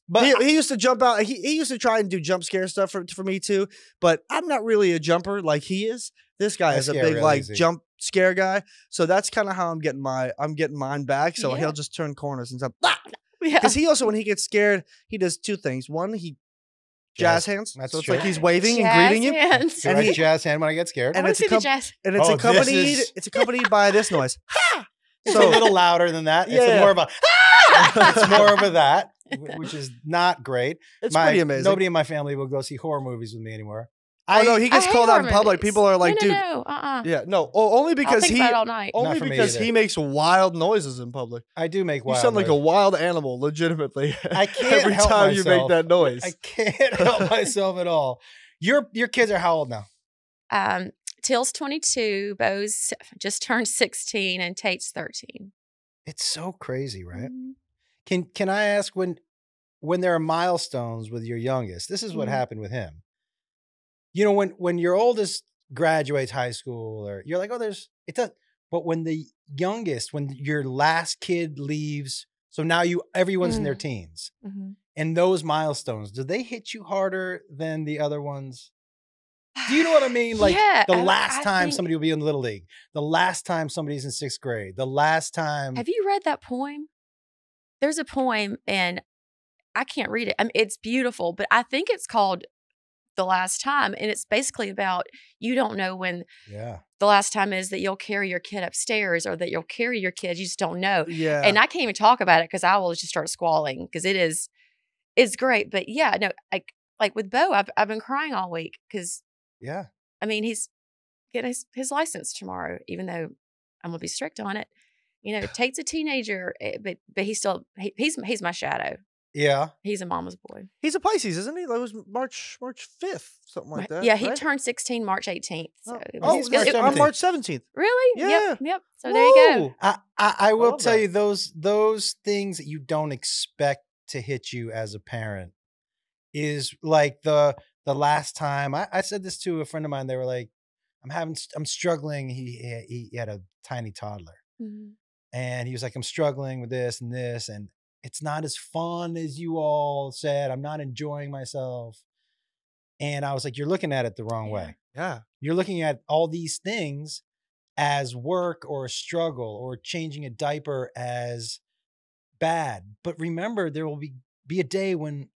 but he, he used to jump out. He, he used to try and do jump scare stuff for, for me too. But I'm not really a jumper like he is. This guy I is a big real like easy. jump scare guy. So that's kind of how I'm getting my I'm getting mine back. So Yeah. he'll just turn corners and stuff. Yeah. Because he also, when he gets scared, he does two things. One, he jazz, hands. that's so it's true. like he's waving and greeting you. hands. do and I he- jazz hand when I get scared. And want it's to see the accom- jazz. And it's Oh, accompanied. is- It's accompanied by this noise. It's a little louder than that. It's Yeah. more of a. it's more of a that, wh- which is not great. it's my, pretty amazing. Nobody in my family will go see horror movies with me anymore. I, oh, no, he gets hate called out in public. movies. People are like, no, dude, no, no, uh-uh. yeah, no, oh, only because he, all night. only Not for me because he makes wild noises in public. I do make wild You wild. sound like a wild animal, legitimately. I can't every help time you make that noise. I can't help myself at all. Your your kids are how old now? Um, Til's 22, Bo's just turned 16, and Tate's 13. It's so crazy, right? Mhm. Can can I ask when when there are milestones with your youngest? This is what Mhm. happened with him. You know, when when your oldest graduates high school, or you're like, oh, there's it does. But when the youngest, when your last kid leaves So now you everyone's in their Mm. teens. Mhm. And those milestones, do they hit you harder than the other ones? Do you know what I mean? Like Yeah, the I- last I time think- somebody will be in the little league, the last time somebody's in sixth grade, the last time. Have you read that poem? There's a poem, and I can't read it. I mean, it's beautiful, but I think it's called "The Last Time," and it's basically about you don't know when yeah. the last time is that you'll carry your kid upstairs or that you'll carry your kid. You just don't know. Yeah. And I can't even talk about it because I will just start squalling because it is, it's great. But yeah, no, like like with Bo, I've I've been crying all week because Yeah. I mean he's getting his, his license tomorrow, even though I'm gonna be strict on it. You know, Tate's a teenager, eh, but but he's still he, he's he's my shadow. Yeah. He's a mama's boy. He's a Pisces, isn't he? That was March March fifth, something like that. yeah, he right? turned 16 March 18th. So Oh, it oh, was, March it- on 17th. March seventeenth. really? Yeah. Yep. Yep. So there you go. I, I, I will love tell that. you those those things that you don't expect to hit you as a parent is like the the last time I, I said this to a friend of mine. They were like, "I'm having I'm struggling." He he, he had a tiny toddler, Mhm. And he was like, "I'm struggling with this and this, and it's not as fun as you all said. I'm not enjoying myself." And I was like, "You're looking at it the wrong Yeah. way." Yeah. You're looking at all these things as work or a struggle or changing a diaper as bad. But remember, there will be, be a day when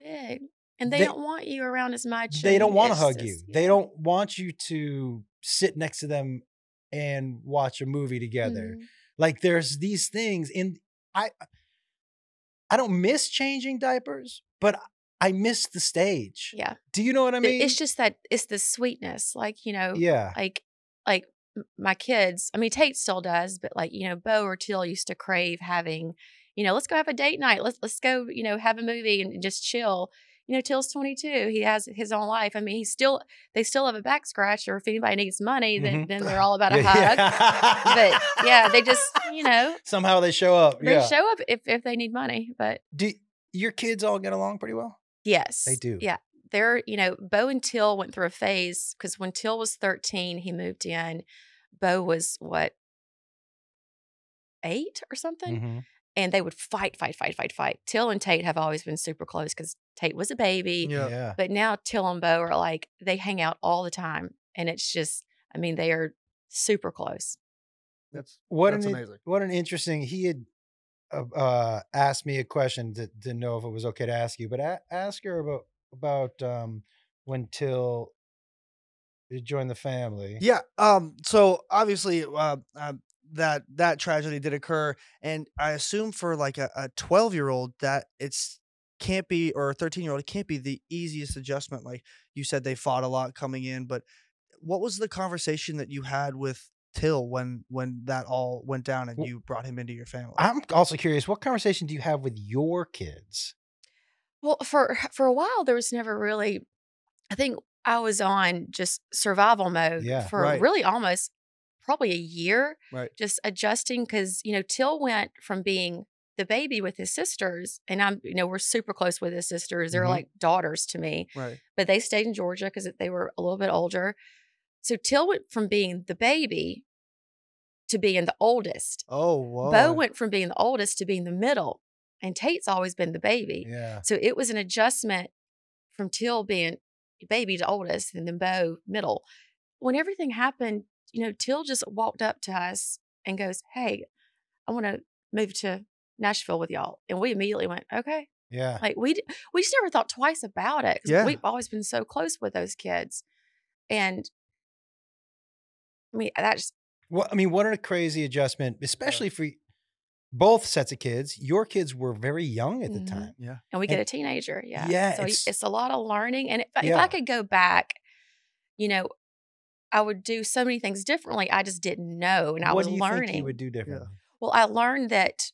Big. And they, They- don't want you around as much. they don't want to hug just- you. They don't want you to sit next to them and watch a movie together. Mhm. Like there's these things and I I don't miss changing diapers, but I miss the stage. Yeah. Do you know what I mean? it's just that it's the sweetness. Like, you know, yeah. like like my kids, I mean Tate still does, but like, you know, Bo or Til used to crave having, you know, let's go have a date night. Let's let's go, you know, have a movie and just chill. You know, Til's 22. He has his own life. I mean, he's still they still have a back scratch or if anybody needs money, then Mhm. then they're all about a hug. yeah. But yeah, they just, you know, somehow they show up. they yeah. show up if if they need money. But Do your kids all get along pretty well? Yes. They do. Yeah. They're, you know, Bo and Til went through a phase because when Til was 13, he moved in. Bo was what, eight or something? Mhm. And they would fight, fight, fight, fight, fight. Til and Tate have always been super close because Tate was a baby. Yeah. Yeah. But now Til and Bo are like, they hang out all the time. And it's just, I mean, they are super close. That's What that's an amazing. what an interesting. He had uh, uh, asked me a question to to know if it was okay to ask you, but a- ask her about about um, when Til joined the family. Yeah. Um. So obviously, uh, uh, that that tragedy did occur, and I assume for like a, a twelve year old that it's can't be or a thirteen year old it can't be the easiest adjustment. Like you said, they fought a lot coming in, but what was the conversation that you had with Til when when that all went down and Well, you brought him into your family? I'm also curious. What conversation do you have with your kids? Well, for for a while there was never really I think I was on just survival mode Yeah. for Right. really almost probably a year right. just adjusting cuz you know Til went from being the baby with his sisters and I'm you know we're super close with his sisters they're Mhm. like daughters to me Right. but they stayed in Georgia cuz they were a little bit older so Til went from being the baby to being the oldest Oh, whoa. Bo went from being the oldest to being the middle and Tate's always been the baby Yeah. so it was an adjustment from Til being baby to oldest and then Bo middle. When everything happened, you know, Til just walked up to us and goes, Hey, I want to move to Nashville with y'all. And we immediately went, Okay. Yeah. Like we we just never thought twice about it. Yeah. We've always been so close with those kids. And I mean, that's Well, I mean, what a crazy adjustment, especially for both sets of kids. Your kids were very young at the Mhm. time. Yeah. and we get And- a teenager. Yeah. Yeah, So it's- it's, a lot of learning. And if, if I could go back, you know, I would do so many things differently. I just didn't know. And I what was do you learning. think you would do differently? Well, I learned that,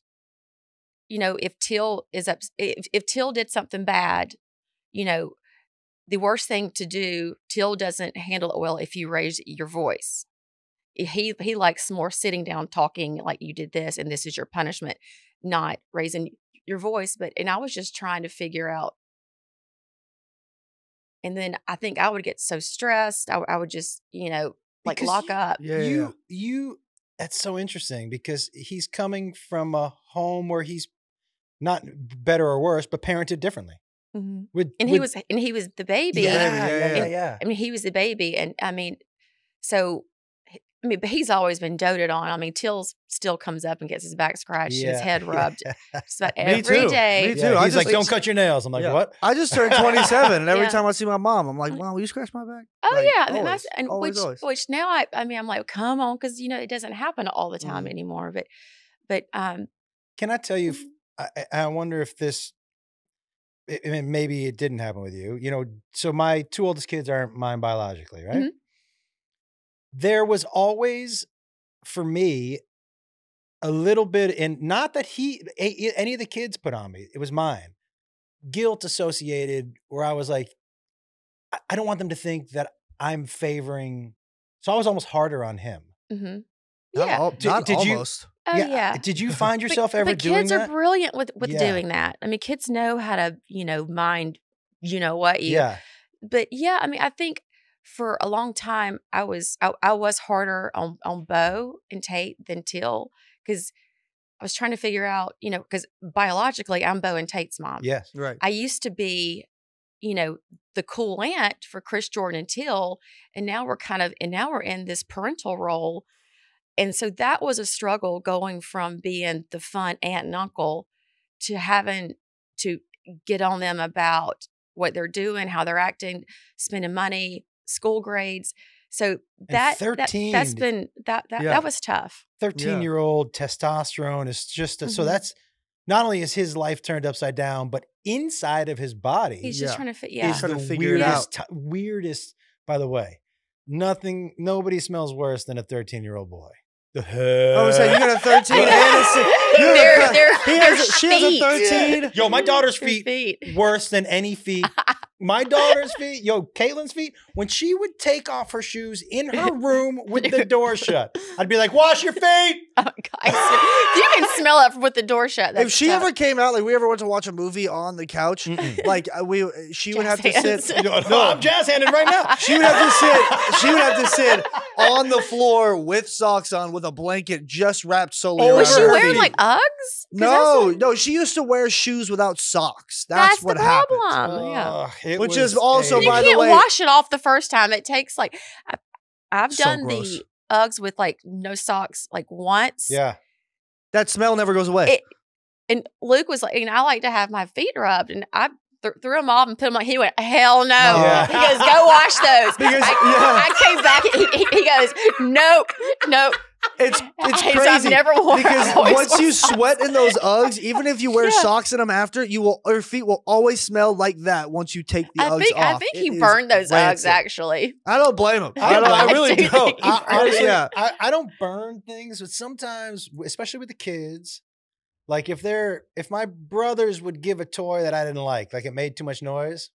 you know, if Til is up, if, if Til did something bad, you know, the worst thing to do, Til doesn't handle it well if you raise your voice. He he likes more sitting down talking like you did this and this is your punishment, not raising your voice. But and I was just trying to figure out. And then I think I would get so stressed. I, I would just, you know, like Because lock you- up. Yeah. yeah, yeah. you you that's so interesting because he's coming from a home where he's not better or worse, but parented differently. Mhm. With, And he with- was and he was the baby. yeah, yeah, yeah, yeah, yeah. yeah. I mean, he was the baby, and I mean, so h- I mean, but he's always been doted on. I mean, Til's still comes up and gets his back scratched, and his head rubbed just about Me every too. day. Me too. Yeah, I he's like, just- "Don't cut your nails." I'm like, Yeah. "What?" I just turned 27, and every Yeah. time I see my mom, I'm like, "Mom, will you scratch my back?" Oh Like, yeah, I mean, always, that's, and always, which always. which now I I mean I'm like, come on, because you know it doesn't happen all the time Mhm. anymore. But but um, Can I tell you? Mm-hmm. f- I, I I wonder if this. I I maybe it didn't happen with you. You know, so my two oldest kids aren't mine biologically, right? Mhm. There was always, for me, a little bit, and not that he, any of the kids put on me. It was mine. Guilt associated, where I was like, I, I don't want them to think that I'm favoring. So I was almost harder on him. mm-hmm. Not, yeah, al- Did- not did you- almost. oh yeah. Did you find But- yourself ever but doing kids that? are brilliant with with Yeah. doing that. I mean, kids know how to you know mind you know what you yeah. but yeah, I mean, I think for a long time I was I, I was harder on on Bo and Tate than Til because I was trying to figure out, you know, because biologically I'm Bo and Tate's mom. Yes. Right. I used to be, you know, the cool aunt for Chris Jordan and Til, and now we're kind of and now we're in this parental role. And so that was a struggle going from being the fun aunt and uncle to having to get on them about what they're doing, how they're acting, spending money, school grades. So that, that 13. that's been that that Yeah. that was tough. 13 year old testosterone is just a, so Mhm. that's not only is his life turned upside down but inside of his body He's Yeah. just trying to fit. Yeah, is trying the to figure it weirdest ti- weirdest by the way nothing nobody smells worse than a 13 year old boy the I was saying you got a 13 and a know. six. You They're- they're- he has they're a, she has a feet. 13. yo my daughter's feet feet. worse than any feet my daughter's feet yo caitlin's feet when she would take off her shoes in her room with the door shut i'd be like wash your feet Oh my God. you can smell it with the door shut. If she tough. ever came out, like we ever went to watch a movie on the couch, Mm-mm. like uh, we, she would have to sit. hands. no, no, i'm jazz handed right now She would have to sit. She would have to sit on the floor with socks on, with a blanket just wrapped solely Oh, around was she her wearing feet. like Uggs? No, what- no, she used to wear shoes without socks. That's, that's, what the happened. problem. yeah, Ugh, it Which was is also, a- you by the can't way- wash it off the first time. It takes like I, I've So done gross. the Uggs with like no socks like once. yeah That smell never goes away. It- And Luke was like, and I like to have my feet rubbed, and I th- threw them off and put them on. He went, hell no. Yeah. He goes, go wash those. Because- I, yeah. I came back. He, he, he goes, nope, nope. It's it's He said, I've crazy. never worn because I've once worn you socks. sweat in those Uggs, even if you wear Yeah. socks in them after, you will your feet will always smell like that once you take the I Uggs think off. I think It he burned those Uggs actually. I don't blame him. I, I don't, I do really think don't. he I, yeah. I, I don't burn things, but sometimes, especially with the kids, like if they're if my brothers would give a toy that I didn't like, like it made too much noise,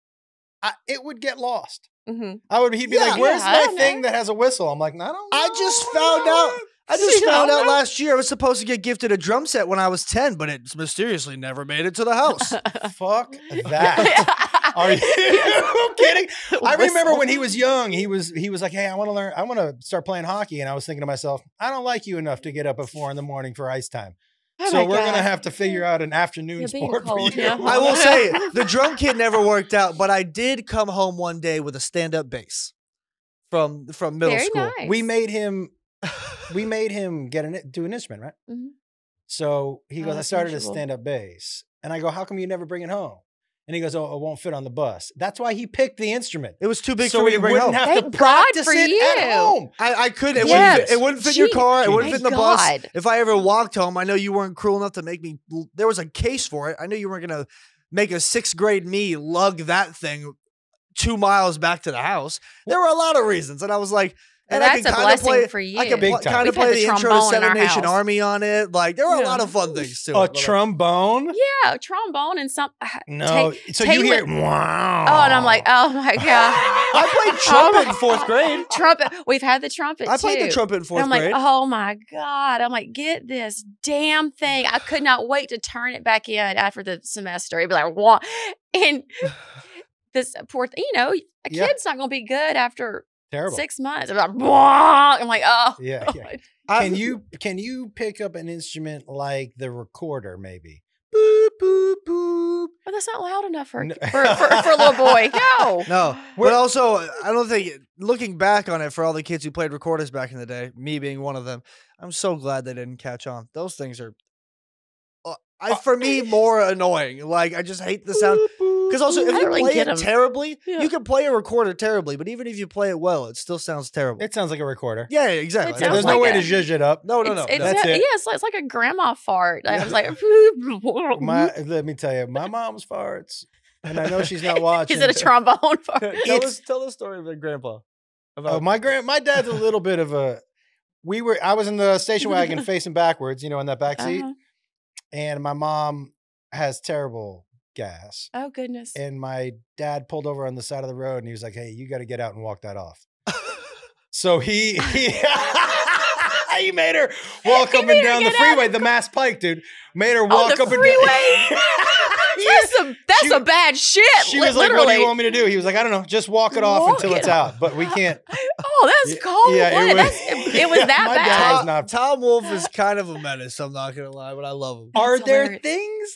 I, it would get lost. hmm I would he'd be Yeah. like, "Where's Yeah, my thing know. that has a whistle?" I'm like, "I don't." I just found out. I just You found out know? last year I was supposed to get gifted a drum set when I was 10, but it mysteriously never made it to the house. Fuck that. Are you kidding? I remember when he was young, he was he was like, "Hey, I want to learn. I want to start playing hockey." And I was thinking to myself, "I don't like you enough to get up at four in the morning for ice time. Oh so we're gonna have to figure out an afternoon Yeah, being sport cold, for you." yeah. I will say the drum kit never worked out, but I did come home one day with a stand-up bass from from middle Very school. nice. we made him we made him get an do an instrument, right? Mhm. So he Oh, goes, I that's started a stand up bass. And I go, How come you never bring it home? And he goes, Oh, it won't fit on the bus. That's why he picked the instrument. It was too big so for me to bring wouldn't home. have to Thank God practice for it at home. I, I couldn't. It, Yes. wouldn't fit, it wouldn't fit in your car. It wouldn't fit in the thank bus. If I ever walked home, I know you weren't cruel enough to make me. There was a case for it. I knew you weren't going to make a sixth grade me lug that thing two miles back to the house. There were a lot of reasons, and I was like, Well, and I that's could a kind of blessing play. for you. I can Big pl- time. kind of play the the intro to trombone in Seven Nation house. Army on it. Like there were a lot of fun things to A it. but, like, trombone? Yeah, trombone and some. uh, No. Tate- so Tate you hear, wow. Oh, and I'm like, oh my god, I played Oh trumpet my in fourth grade. trumpet. We've had the trumpet. I played the trumpet in And fourth I'm like, oh my god! I'm like, get this damn thing. I could not wait to turn it back in after the semester. It'd be like, what? And this poor, th- you know, a Yeah. kid's not gonna be good after Terrible. six months. I'm like, "Bwah." I'm like, oh, Yeah, yeah. Can you can you pick up an instrument like the recorder, maybe? Boop, boop, boop. But that's not loud enough for a, No. for, for, for a little boy. No. No, We're- but also I don't think looking back on it for all the kids who played recorders back in the day, me being one of them, I'm so glad they didn't catch on. Those things are, uh, I for me more annoying. Like I just hate the sound because also if I don't you really play get it 'em. terribly, Yeah. you can play a recorder terribly, but even if you play it well, it still sounds terrible. It sounds like a recorder. yeah, yeah, exactly. Yeah, sounds there's no way a- to zhuzh it up. no, no, no. it's, it's. That's a- it. Yeah, it's like, it's like a grandma fart. I was like, My, let me tell you, my mom's farts, and I know she's not watching. is it a trombone fart? tell, us, tell the story of the grandpa. About Oh, my grand, my dad's a little bit of a. We were. I was in the station wagon facing backwards, you know, in that back seat, Uh-huh. and my mom has terrible gas. Oh goodness. And my dad pulled over on the side of the road, and he was like, "Hey, you got to get out and walk that off." So he he, he made her walk He up and down the freeway, the Mass Pike, dude. Made her Oh, walk the up and freeway? down. that's a that's She- a bad shit. She li- was like, "What do you want me to do?" He was like, "I don't know. Just walk it off Walk until it it's off. out." But we can't. Oh, that's cold. yeah, it was- That's- it, it was that My bad. dad- Tom, not- Tom Wolf is kind of a menace. I'm not gonna lie, but I love him. Are That's there things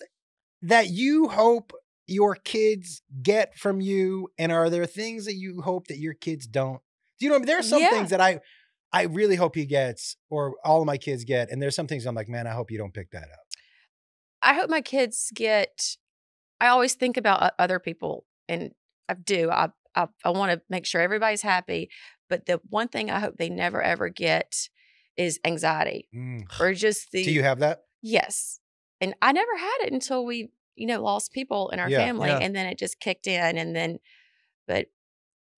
that you hope your kids get from you, and are there things that you hope that your kids don't? Do you know? what I mean? There are some Yeah. things that I, I really hope he gets, or all of my kids get, and there's some things I'm like, man, I hope you don't pick that up. I hope my kids get. I always think about other people, and I do. I I, I want to make sure everybody's happy. But the one thing I hope they never ever get is anxiety mm. or just the Do you have that? yes. And I never had it until we you know lost people in our Yeah. family, Yeah. and then it just kicked in, and then but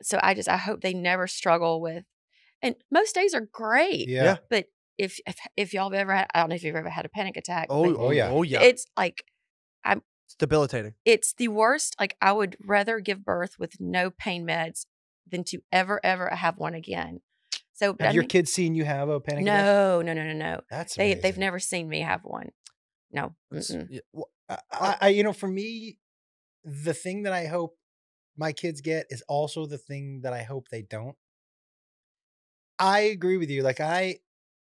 so I just I hope they never struggle with. And most days are great, Yeah. Yeah. but if if if y'all have ever had, I don't know if you've ever had a panic attack. Oh, Oh, yeah. oh yeah. it's like I'm it's debilitating. it's the worst. Like I would rather give birth with no pain meds than to ever, ever have one again. So Have I your mean- kids seen you have a panic attack? no, no, no, no, no. That's They they've never seen me have one. No. Yeah, well, I, I, you know, for me, the thing that I hope my kids get is also the thing that I hope they don't. I agree with you. Like I,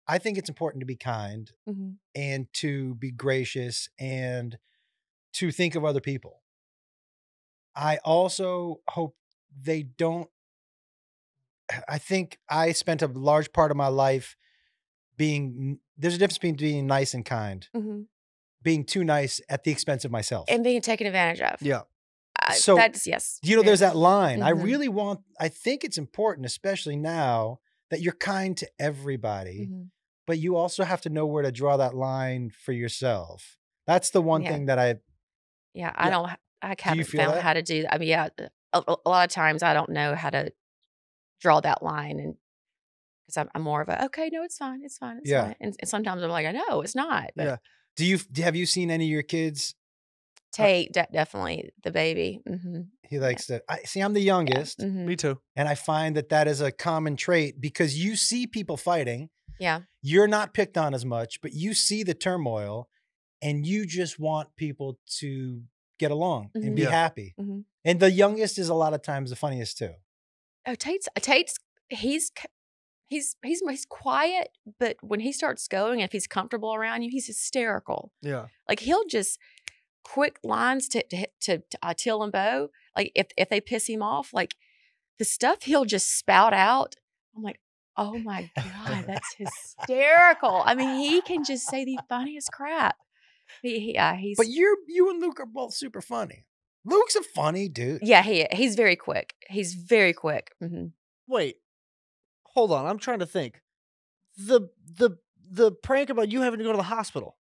I think it's important to be kind Mhm. and to be gracious and to think of other people. I also hope they don't. I think I spent a large part of my life being. There's a difference between being nice and kind. Mhm. Being too nice at the expense of myself. And being taken advantage of. yeah. I- So, that's yes. you know, there's that line. I Mhm. really want. I think it's important, especially now, that you're kind to everybody, Mhm. but you also have to know where to draw that line for yourself. That's the one Yeah. thing that I. Yeah, I Yeah. don't. I haven't found that? how to do that. I mean, yeah, a, a- a lot of times I don't know how to draw that line, and because I'm, I'm more of a okay, no, it's fine, it's fine, it's Yeah. fine. And, and sometimes I'm like, I know it's not. But Yeah. Do you have you seen any of your kids? Tate, de- definitely the baby. hmm He likes to. I see. I'm the youngest, hmm Me too. and I find that that is a common trait because you see people fighting. Yeah. You're not picked on as much, but you see the turmoil, and you just want people to get along and Mhm. be Yeah. happy. Mhm. And the youngest is a lot of times the funniest too. Oh, Tate's Tate's he's c- he's he's he's quiet, but when he starts going, if he's comfortable around you, he's hysterical. Yeah. Like he'll just quick lines to to to, to uh, Til and Bo. Like if if they piss him off, like the stuff he'll just spout out. I'm like, oh my god, that's hysterical. I mean, he can just say the funniest crap. He, he yeah, he's But you're you and Luke are both super funny. Luke's a funny dude. yeah, he he's very quick. He's very quick. hmm Wait. Hold on. I'm trying to think. The the the prank about you having to go to the hospital.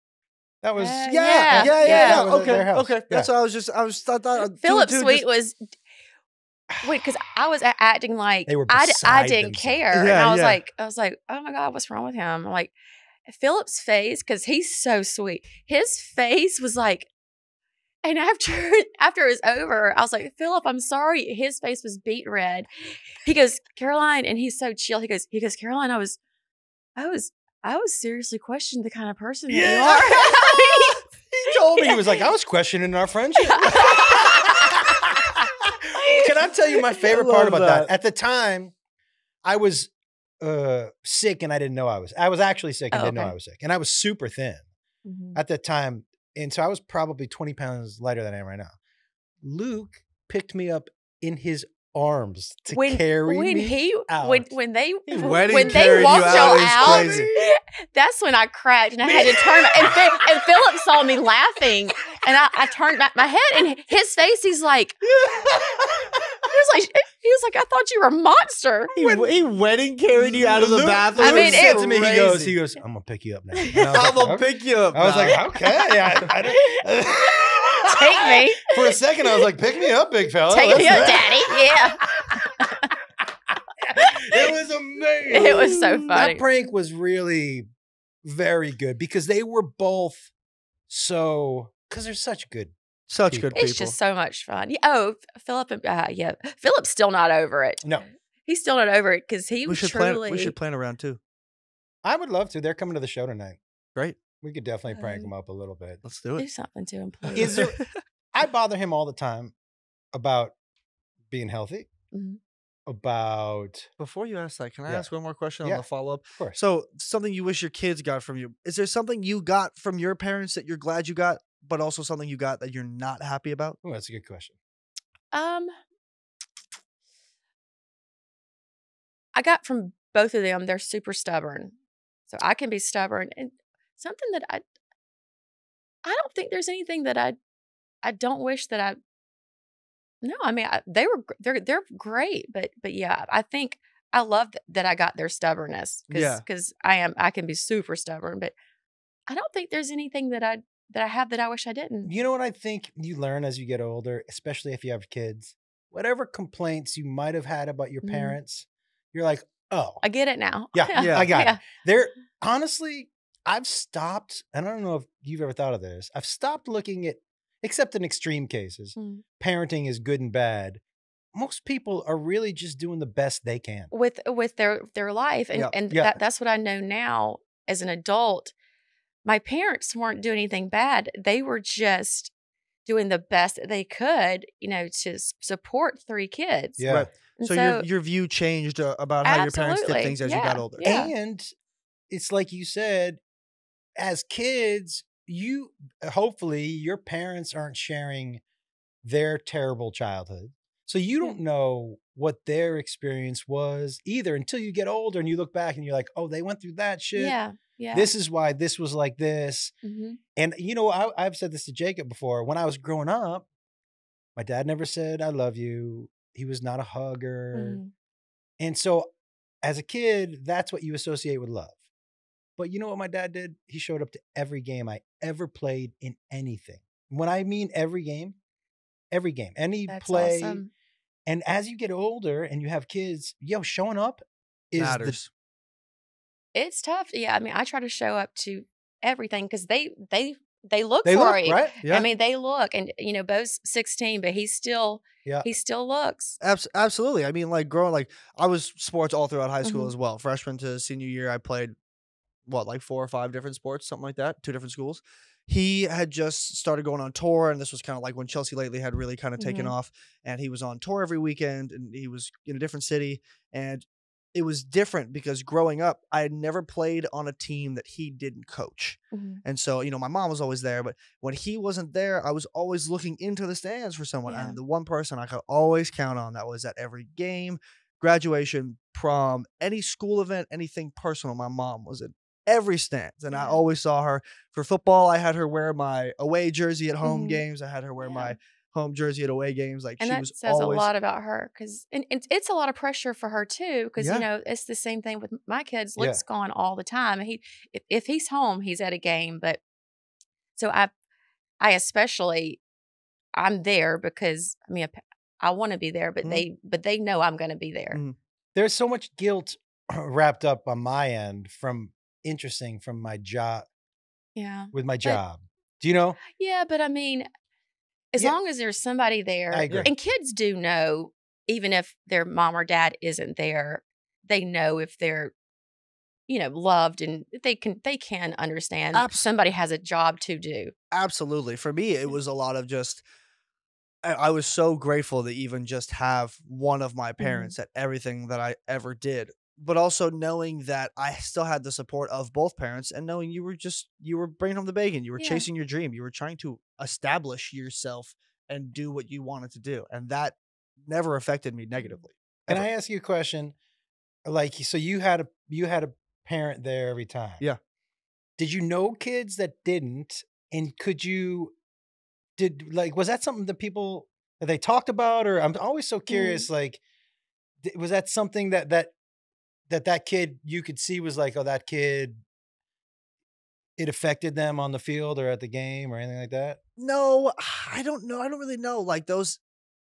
That was Uh, Yeah, Yeah, yeah, yeah, yeah. yeah. That Okay, their okay. That's what I was just. I was. I thought. uh, two Philip two Sweet just- was wait because I was acting like They were I, d- I beside didn't themselves. care, and I was yeah. like I was like oh my god what's wrong with him? I'm like Philip's face because he's so sweet. His face was like, and after after it was over, I was like Philip, I'm sorry. His face was beet red. He goes Caroline, and he's so chill. He goes he goes Caroline, I was I was I was seriously questioning the kind of person that Yeah. you are. He told me he was like, I was questioning our friendship. Can I tell you my favorite part about that? that. At the time, I was uh, sick and I didn't know I was. I was actually sick and Oh, didn't know. I was sick, and I was super thin Mhm. at that time. And so I was probably 20 pounds lighter than I am right now. Luke picked me up in his arms to when carry when me. he out. when they He when they carried you walked out out, that's when I cracked and I had to turn. And, and Philip saw me laughing, and I, I turned back my head, and his face, he's like, was like, he was like, I thought you were a monster. He, he wedding carried you out of the bathroom. I mean, Luke it- said to me, he goes, he goes, I'm gonna pick you up now. I was I'm like, gonna "Okay." pick you up. I was now. like, okay. I, I don't- Take me, For a second, I was like, pick me up, big fella. take me Let's up, daddy. Yeah, It was amazing. it was so funny. That prank was really very good because they were both so because they're such good. Such people. good people. It's just so much fun. Yeah, Oh, Philip, uh, yeah, Philip's still not over it. No, He's still not over it because he we was should truly. plan. We should plan around too. I would love to. They're coming to the show tonight. Great. We could definitely prank Um, them up a little bit. Let's do do it. something to him, please. Is there? I bother him all the time about being healthy. Mhm. About Before you ask that, can I Yeah. ask one more question Yeah. on the follow up? of course. So something you wish your kids got from you. Is there something you got from your parents that you're glad you got, but also something you got that you're not happy about? Ooh, that's a good question. Um, I got from both of them. They're super stubborn, so I can be stubborn. And something that I, I don't think there's anything that I, I don't wish that I. No, I mean I, they were they're they're great, but but yeah, I think I love th- that I got their stubbornness because Yeah. I am I can be super stubborn, but I don't think there's anything that I that I have that I wish I didn't. You know what I think you learn as you get older, especially if you have kids. Whatever complaints you might have had about your Mhm. parents, you're like, oh, I get it now. Yeah, Yeah. I got yeah. it. There, honestly, I've stopped, and I don't know if you've ever thought of this. I've stopped looking at, except in extreme cases, Mm. parenting is good and bad. Most people are really just doing the best they can. with with their their life and Yeah. and Yeah. that that's what I know now as an adult my parents weren't doing anything bad they were just doing the best that they could you know to s- support three kids Yeah. Right. And So, your your view changed uh, about how your parents did things as you got older. Yeah. And it's like you said, as kids, you hopefully your parents aren't sharing their terrible childhood. So you don't know what their experience was either until you get older and you look back and you're like, oh, they went through that shit. yeah yeah This is why this was like this. hmm And you know, I, I've said this to Jacob before. When I was growing up, my dad never said "I love you." He was not a hugger, Mhm. and so as a kid, that's what you associate with love. But you know what my dad did? He showed up to every game I ever played in anything. When I mean every game, every game, any that's play. awesome And as you get older and you have kids, yo, showing up is the Matters. It's tough yeah I mean I try to show up to everything because they they they look they for look you right. Yeah. I mean they look and you know Bo's 16 but he still Yeah. he still looks Abs- absolutely. I mean, like growing, like I was sports all throughout high school Mhm. as well. Freshman to senior year, I played what, like four or five different sports, something like that, two different schools. He had just started going on tour, and this was kind of like when Chelsea Lately had really kind of taken Mhm. off, and he was on tour every weekend, and he was in a different city, and it was different because growing up, I had never played on a team that he didn't coach. Mhm. And so, you know, my mom was always there, but when he wasn't there, I was always looking into the stands for someone. Yeah. And the one person I could always count on that was at every game, graduation, prom, any school event, anything personal, my mom was in every stands. And I always saw her for football. I had her wear my away jersey at home Mhm. games. I had her wear Yeah. my home jersey at away games. Like and she that was says always a lot about her because and it's, it's a lot of pressure for her too because Yeah. you know it's the same thing with my kids Yeah. gone all the time he if, if he's home he's at a game but so i i especially i'm there because i mean i want to be there but Mhm. they but they know i'm going to be there Mhm. there's so much guilt wrapped up on my end from interesting from my job yeah with my job. Do you know? yeah but i mean as Yeah. long as there's somebody there I agree. and kids do know even if their mom or dad isn't there they know if they're you know loved and they can they can understand somebody has a job to do Absolutely. For me, it was a lot of just. I, was so grateful to even just have one of my Mm-hmm. parents at everything that I ever did. but also knowing that I still had the support of both parents, and knowing you were just you were bringing home the bacon, you were Yeah. chasing your dream, you were trying to establish yourself and do what you wanted to do, and that never affected me mm. negatively. Can. I ask you a question? Like, so you had a you had a parent there every time. Yeah. Did you know kids that didn't? And could you did like was that something that people that they talked about? Or I'm always so mm-hmm. curious. Like, th- was that something that that that that kid you could see was like, oh, that kid. It affected them on the field or at the game or anything like that. No, I don't know. I don't really know. Like those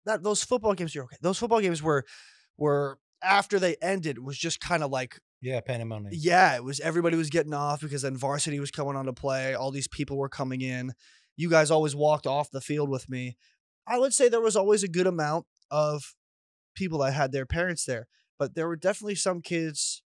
that those football games. You're okay. Those football games were were after they ended was just kind of like Yeah, pandemonium. Yeah, it was everybody was getting off because then varsity was coming on to play. All these people were coming in. You guys always walked off the field with me. I would say there was always a good amount of people that had their parents there, but there were definitely some kids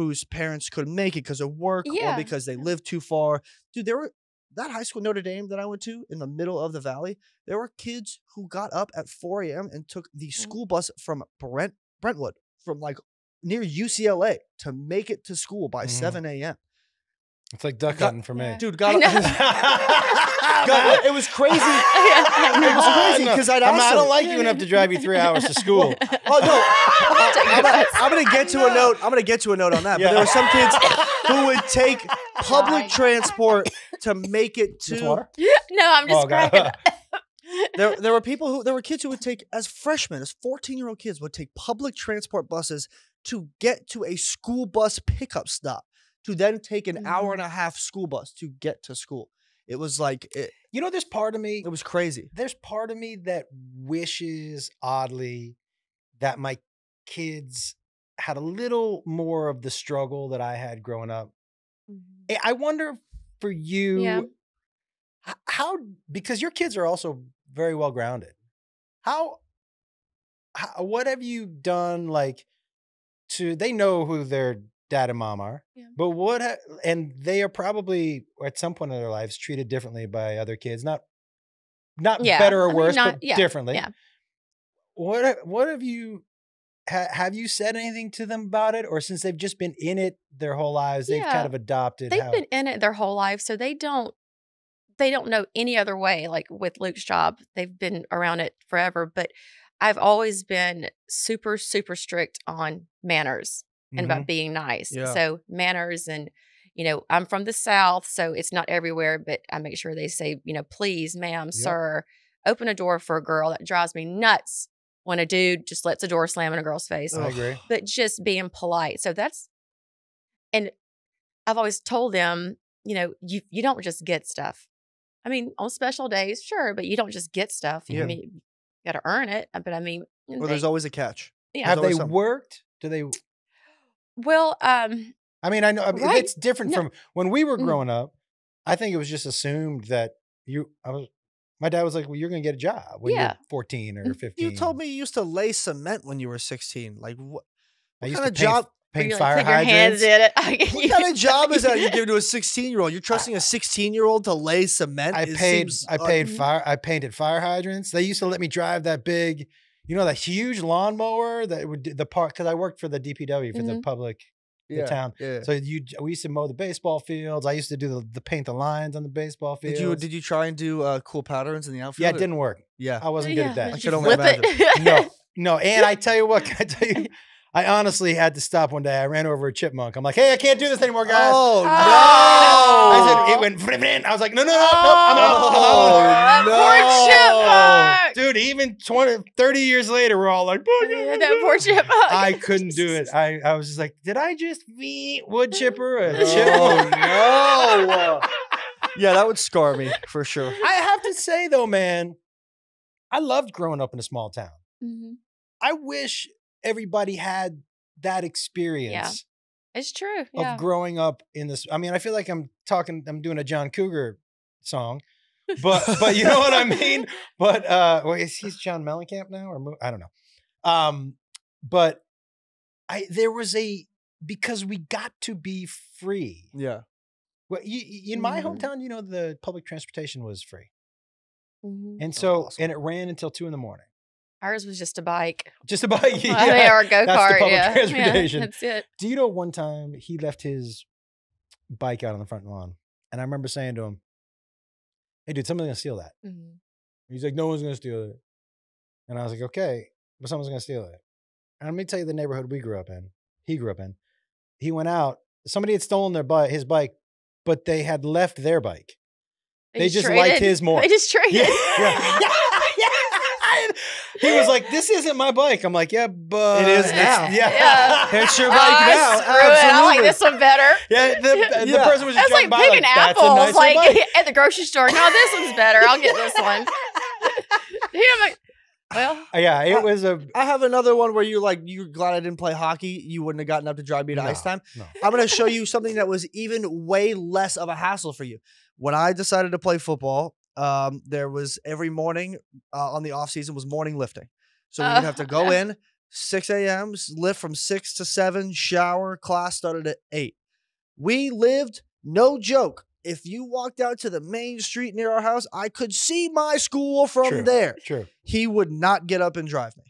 whose parents couldn't make it because of work Yeah. or because they lived too far. Dude, there were that high school Notre Dame that I went to in the middle of the valley. There were kids who got up at 4 a.m. and took the school bus from Brent Brentwood from like near UCLA to make it to school by Mhm. 7 a.m. It's like duck hunting for me. Dude, I got, know. it was crazy. I It was oh, crazy No, 'cause I'd I'm- I don't like you enough to drive you three hours to school. Oh no, I, am gonna, I'm gonna get to a note. I'm gonna get to a note on that. But there were some kids who would take public transport to make it to. no, I'm just Oh, cracking. There, there were people who there were kids who would take as freshmen, as 14 year old kids would take public transport buses to get to a school bus pickup stop to then take an hour and mm-hmm. a half school bus to get to school. It was like it, You know, there's part of me. it was crazy. There's part of me that wishes oddly that my kids had a little more of the struggle that I had growing up. Mm-hmm. I- I wonder for you, Yeah. how because your kids are also very well grounded. How, how what have you done like to they know who their dad and mom are, Yeah. but what ha- and they are probably at some point in their lives treated differently by other kids, not not Yeah, better or I mean, worse, not- but yeah, differently. yeah. What what have you ha, have you said anything to them about it, or since they've just been in it their whole lives, they've kind of adopted? They've how, been in it their whole life, so they don't they don't know any other way. Like with Luke's job, they've been around it forever. But I've always been super, super strict on manners and Mhm. about being nice. Yeah. So manners and you know, I'm from the South, so it's not everywhere, but I make sure they say, you know, please, ma'am, sir, open a door for a girl. That drives me nuts when a dude just lets a door slam in a girl's face I agree. but just being polite. So that's, and I've always told them, you know, you you don't just get stuff. I mean, on special days, sure, but you don't just get stuff. You Yeah. mean you got to earn it. But I mean, Or there's always a catch. yeah. Have they something. worked? Do they? Well, um, I mean, I know I mean, Right. it's different No. from when we were Mm. growing up. I think it was just assumed that you. I was. My dad was like, "Well, you're going to get a job when Yeah. you're 14 or Mm, 15." You told me you used to lay cement when you were 16. Like what? I What used kind to of paint, job? paint like, fire your hands hydrants. in it. What kind of job is that you give to a 16 year old? You're trusting a 16 year old to lay cement? I It paid. I paid un- fire. I painted fire hydrants. They used to let me drive that big, you know, that huge lawnmower that would the park because I worked for the DPW for the Mhm. public the town. Yeah. So you, we used to mow the baseball fields. I used to do the, the paint the lines on the baseball fields. Did you did you try and do uh, cool patterns in the outfield? Yeah, it or- didn't work. Yeah. I wasn't good at that. I did could only flip it? no, no. And I tell you what, can I tell you, I honestly had to stop one day. I ran over a chipmunk. I'm like, hey, I can't do this anymore, guys. Oh, Oh. no! I said it went. vrim, vrim. I was like, no, no, no, no. I'm out. I'm Oh, out. that poor chipmunk. Dude, even 20, 30 years later, we're all like, "Oh, Yeah, that poor chipmunk. I couldn't do it. I, I was just like, did I just be wood chipper? A Oh, no. yeah, that would scar me for sure. I have to say though, man, I loved growing up in a small town. Mhm. I wish everybody had that experience It's true. of growing up in this. I mean, I feel like I'm talking, I'm doing a John Cougar song, but but you know what I mean. But uh, well, is he's John Mellencamp now, or I don't know. Um, but I there was a because we got to be free. Yeah. Well, you, you- in my Mhm. hometown, you know, the public transportation was free, Mhm. and so awesome. and it ran until two in the morning. Ours was just a bike. Just a bike. Well, I mean, or a go kart. public Yeah. transportation. yeah, that's it. Do you know one time he left his bike out on the front lawn, and I remember saying to him, "Hey, dude, someone's gonna steal that." Mhm. He's like, "No one's gonna steal it," and I was like, "Okay, but someone's gonna steal it." And let me tell you the neighborhood we grew up in. He grew up in. He went out. Somebody had stolen their bike, his bike, but they had left their bike. They just liked his more. They just traded. Yeah, yeah, yeah, yeah. He was like, "This isn't my bike." I'm like, "Yeah, but it's- now. Yeah, Yeah. It's your Oh, bike now. screw it. I like this one better. yeah. The, the Yeah. person was just like by, picking like, "That's a apples, nicer like bike." at the grocery store. No, this one's better. I'll get this one. you know, like, well, uh, yeah, it I- was a I have another one where you're like, you're glad I didn't play hockey. You wouldn't have gotten up to drive me to No, ice time. no. I'm going to show you something that was even way less of a hassle for you. When I decided to play football, um, there was every morning uh, on the off season was morning lifting. So we'd have to go Oh. in 6 a.m., lift from 6 to 7, shower, class started at 8. We lived, no joke. If you walked out to the main street near our house, I could see my school from True. there True. he would not get up and drive me.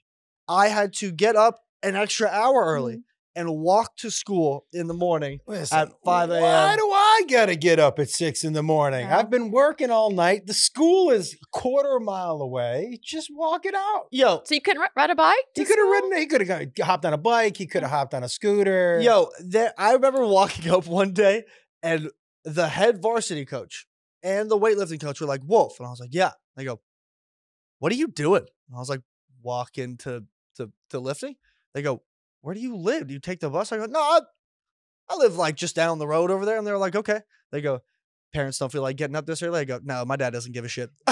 I had to get up an extra hour early Mm-hmm. And walk to school in the morning. Listen, At 5 a.m. Why do I gotta get up at six in the morning? Yeah. I've been working all night. The school is a quarter mile away. Just walk it out. Yo, so you couldn't ri- ride a bike? He could have ridden. He could have hopped on a bike. He could have oh. hopped on a scooter. yo, there, I remember walking up one day and the head varsity coach and the weightlifting coach were like, Wolf. And I was like, yeah. They go, what are you doing? And I was like, walking to, to, to lifting. They go, where do you live? Do you take the bus? I go, no, I, I live like just down the road over there. And they're like, okay. They go, parents don't feel like getting up this early. I go, no, my dad doesn't give a shit.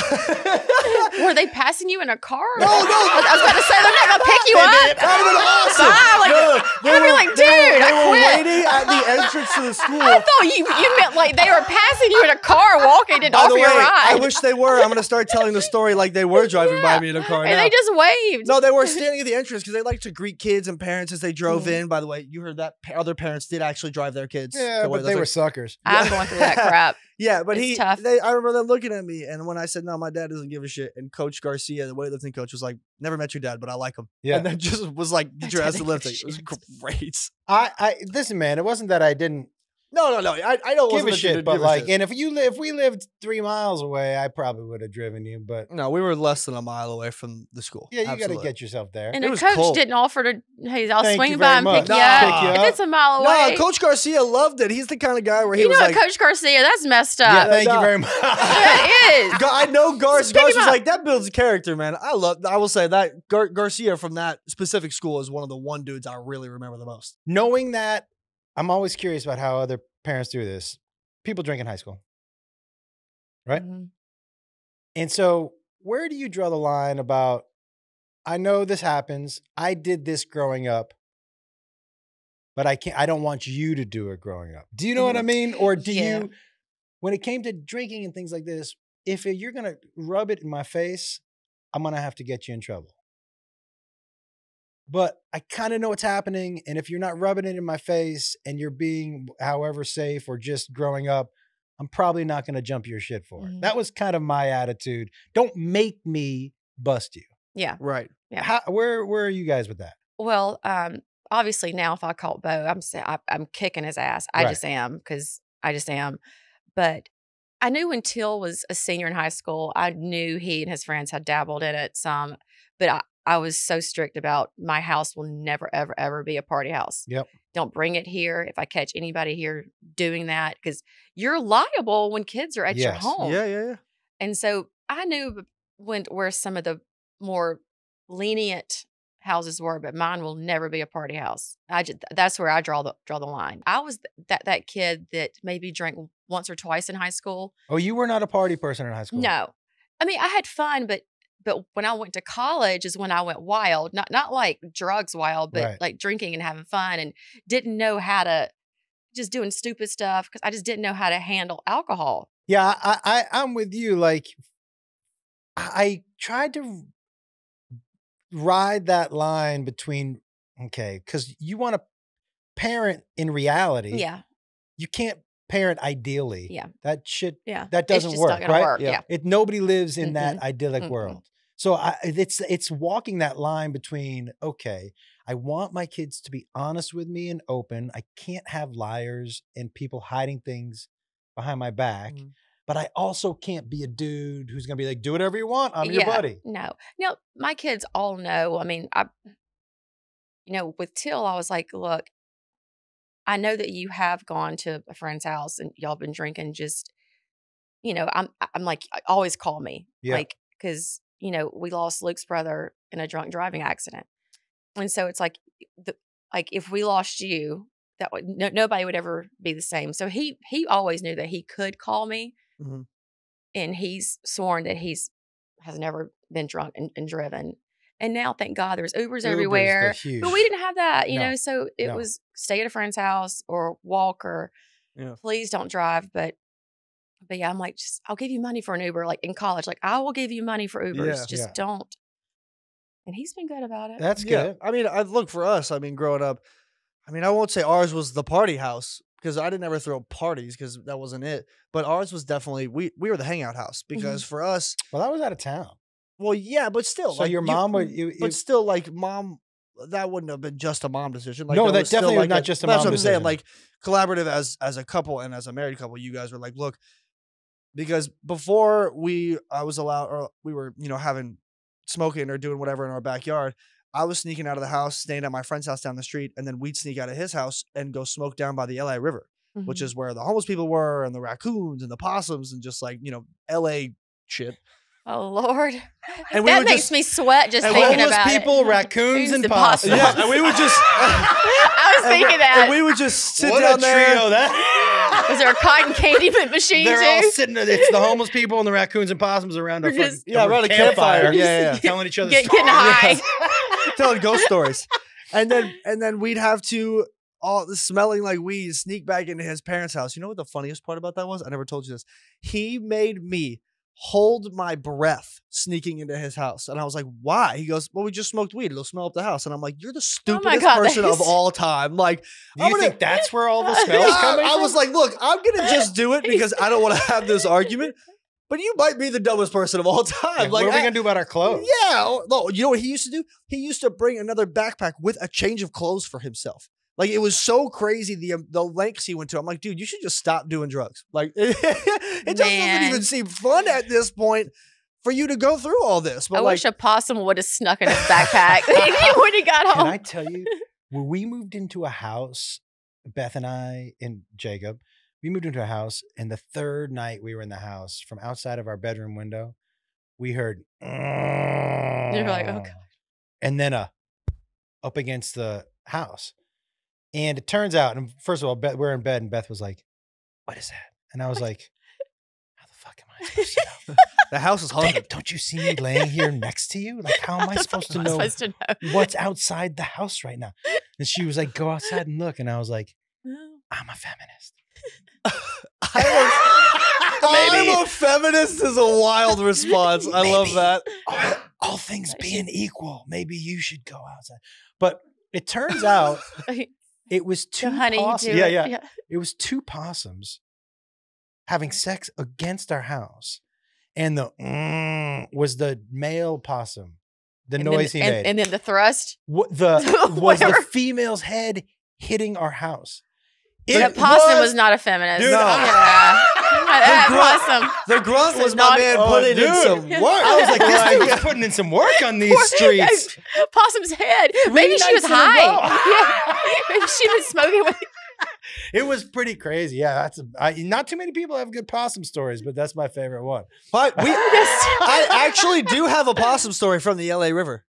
Were they passing you in a car? No, no. I was about to say they're not gonna pick you They up. That would've been awesome. Bye, like, No, they I'd be were- like, they were- dude, I they were quit. waiting at the entrance to the school. I thought you you meant like they were passing you in a car, walking, didn't By offer the you a ride. I wish they were. I'm gonna start telling the story like they were driving by me in a car. and now. they just waved. no, they were standing at the entrance because they like to greet kids and parents as they drove Mhm. in. By the way, you heard that other parents did actually drive their kids. Yeah, to but Weightlifting. they were suckers. I'm going through that crap. Yeah, but It's he, tough. they, I remember them looking at me, and when I said no, my dad doesn't give a shit, and Coach Garcia, the weightlifting coach, was like, "Never met your dad, but I like him." Yeah. and then just was like, "Get your ass to didn't give a lifting." It was great. I, I listen, man. It wasn't that I didn't No, no, no. I, I don't give a meant to shit, but like, shit. and if you li- if we lived three miles away, I probably would have driven you. But no, we were less than a mile away from the school. yeah, you got to get yourself there. And It a coach cold. didn't offer to, hey, I'll Thank swing by and much. pick you Nah. up. Pick you If it's a mile No, away. Coach Garcia loved it. He's the kind of guy where he you was know, like, Coach Garcia, that's messed up. that- Thank you very much. it is. Gar- I know Gar- Garcia was up. like that builds character, man. I love. I will say that Gar- Garcia from that specific school is one of the one dudes I really remember the most. Knowing that, I'm always curious about how other parents do this. People drink in high school, right? Mhm. And so, where do you draw the line about? I know this happens. I did this growing up, but I can't. I don't want you to do it growing up. Do you know what I Mhm. mean? Or do Yeah. you, when it came to drinking and things like this, if you're gonna rub it in my face, I'm gonna have to get you in trouble. But I kind of know what's happening, and if you're not rubbing it in my face and you're being however safe or just growing up, I'm probably not going to jump your shit for it. Mhm. That was kind of my attitude. Don't make me bust you. Yeah. Right. Yeah. How, where where are you guys with that? Well, um, obviously now if I caught Bo, I'm sa- I, I'm kicking his ass. I Right. just am because I just am. But I knew when Til was a senior in high school, I knew he and his friends had dabbled in it some. But I, I was so strict about my house will never, ever, ever be a party house. Yep. Don't bring it here. If I catch anybody here doing that, because you're liable when kids are at your home. Yeah, yeah, yeah. And so I knew when where some of the more lenient houses were, but mine will never be a party house. I just, that's where I draw the draw the line. I was th- that that kid that maybe drank once or twice in high school. Oh, you were not a party person in high school. No, I mean I had fun, but but when I went to college is when I went wild. Not not like drugs wild, but Right. like drinking and having fun, and didn't know how to just doing stupid stuff because I just didn't know how to handle alcohol. Yeah, I, I I'm with you. Like, I I tried to ride that line between okay, because you want to parent in reality. Yeah, you can't parent ideally. Yeah. that shit yeah. that doesn't work, right? Work. Yeah. Yeah. It nobody lives in that Mm-mm. idyllic Mm-mm. world. So I, it's it's walking that line between okay, I want my kids to be honest with me and open. I can't have liars and people hiding things behind my back. Mhm. But I also can't be a dude who's gonna be like, do whatever you want. I'm your Yeah. buddy. No, no, my kids all know. I mean, I, you know, with Til, I was like, look, I know that you have gone to a friend's house and y'all been drinking. Just, you know, I'm, I'm like, always call me, Yeah. like, because you know we lost Luke's brother in a drunk driving accident, and so it's like, the, like if we lost you, that would no, nobody would ever be the same. So he he always knew that he could call me, Mhm. and he's sworn that he's has never been drunk and, and driven. And now, thank God, there's Ubers Uber's everywhere. huge- But we didn't have that, you No, know. So it no. was stay at a friend's house or walk or Yeah. please don't drive. But but yeah, I'm like, just I'll give you money for an Uber. Like in college, like I will give you money for Ubers. Yeah. just Yeah. don't. And he's been good about it. That's yeah. good. I mean, I look for us. I mean, growing up, I mean, I won't say ours was the party house because I didn't ever throw parties because that wasn't it. But ours was definitely we we were the hangout house Mm-hmm. because for us, Well, I was out of town. Well, yeah, but still, So like, your you- mom would you, but you still, like mom, that wouldn't have been just a mom decision. Like, No, that was definitely was like, not just a mom. that's what I'm saying. Like collaborative as as a couple and as a married couple, you guys were like, look, because before we, I was allowed, or we were, you know, having smoking or doing whatever in our backyard. I was sneaking out of the house, staying at my friend's house down the street, and then we'd sneak out of his house and go smoke down by the LA River, which Mhm. is where the homeless people were, and the raccoons and the possums, and just like you know, LA shit. Oh Lord, And we that makes just- me sweat just and thinking homeless about people, it. raccoons, and and possums. possums. Yeah, and we would just. I was and thinking that. And we would just sit what down a there. trio that. Was there a cotton candy machine They're too? all sitting. It's the homeless people and the raccoons and possums around a We're fucking, Yeah, around a campfire. Yeah, yeah, yeah. telling each other Get- stories. getting high. telling ghost stories. And then and then we'd have to all smelling like weed sneak back into his parents' house. You know what the funniest part about that was? I never told you this. He made me hold my breath sneaking into his house. And I was like, why? He goes, Well, we just smoked weed. It'll smell up the house. And I'm like, You're the stupidest God, person of all time. Like, Do I'm you gonna- think that's where all the Yeah, smells I, coming I from? was like, look, I'm gonna just do it because I don't want to have this argument. But you might be the dumbest person of all time. Yeah, like, what are we I- gonna do about our clothes? yeah. oh, No, you know what he used to do? He used to bring another backpack with a change of clothes for himself. Like it was so crazy the um, the lengths he went to. I'm like, dude, you should just stop doing drugs. Like it, just doesn't even seem fun at this point for you to go through all this. But I like, wish a possum would have snuck in his backpack when he got home. Can. I tell you, when we moved into a house, Beth and I and Jacob, we moved into a house, and the third night we were in the house, from outside of our bedroom window, we heard. You're like, oh, God. And then a up against the house, and it turns out, and first of all, Beth, we're in bed, and Beth was like, "What is that?" And I was like, "How the fuck am I supposed to know? the house is haunted. don't you see me laying here next to you? Like, how am I supposed to know supposed to know. what's outside the house right now. And she was like, go outside and look. And I was like. I'm a feminist. I'm a feminist is a wild response. I love that. All, all things being equal, maybe you should go outside. But it turns out it was two So, honey, possums. do Yeah, yeah. It was two possums having sex against our house. And the mm, was the male possum. The And noise then, he and, made. and then the thrust. What the was the female's head hitting our house. That possum was, not a feminist. Dude, yeah. I- that possum. The grunt This was is my not- man Oh, putting in some work. I was like, this Like- dude's putting in some work on these Poor- streets. Possum's head. Maybe she was nights in a row. high. Yeah. Maybe she was smoking with. It was pretty crazy. Yeah, that's a, I, not too many people have good possum stories, but that's my favorite one. But we, I actually do have a possum story from the LA River.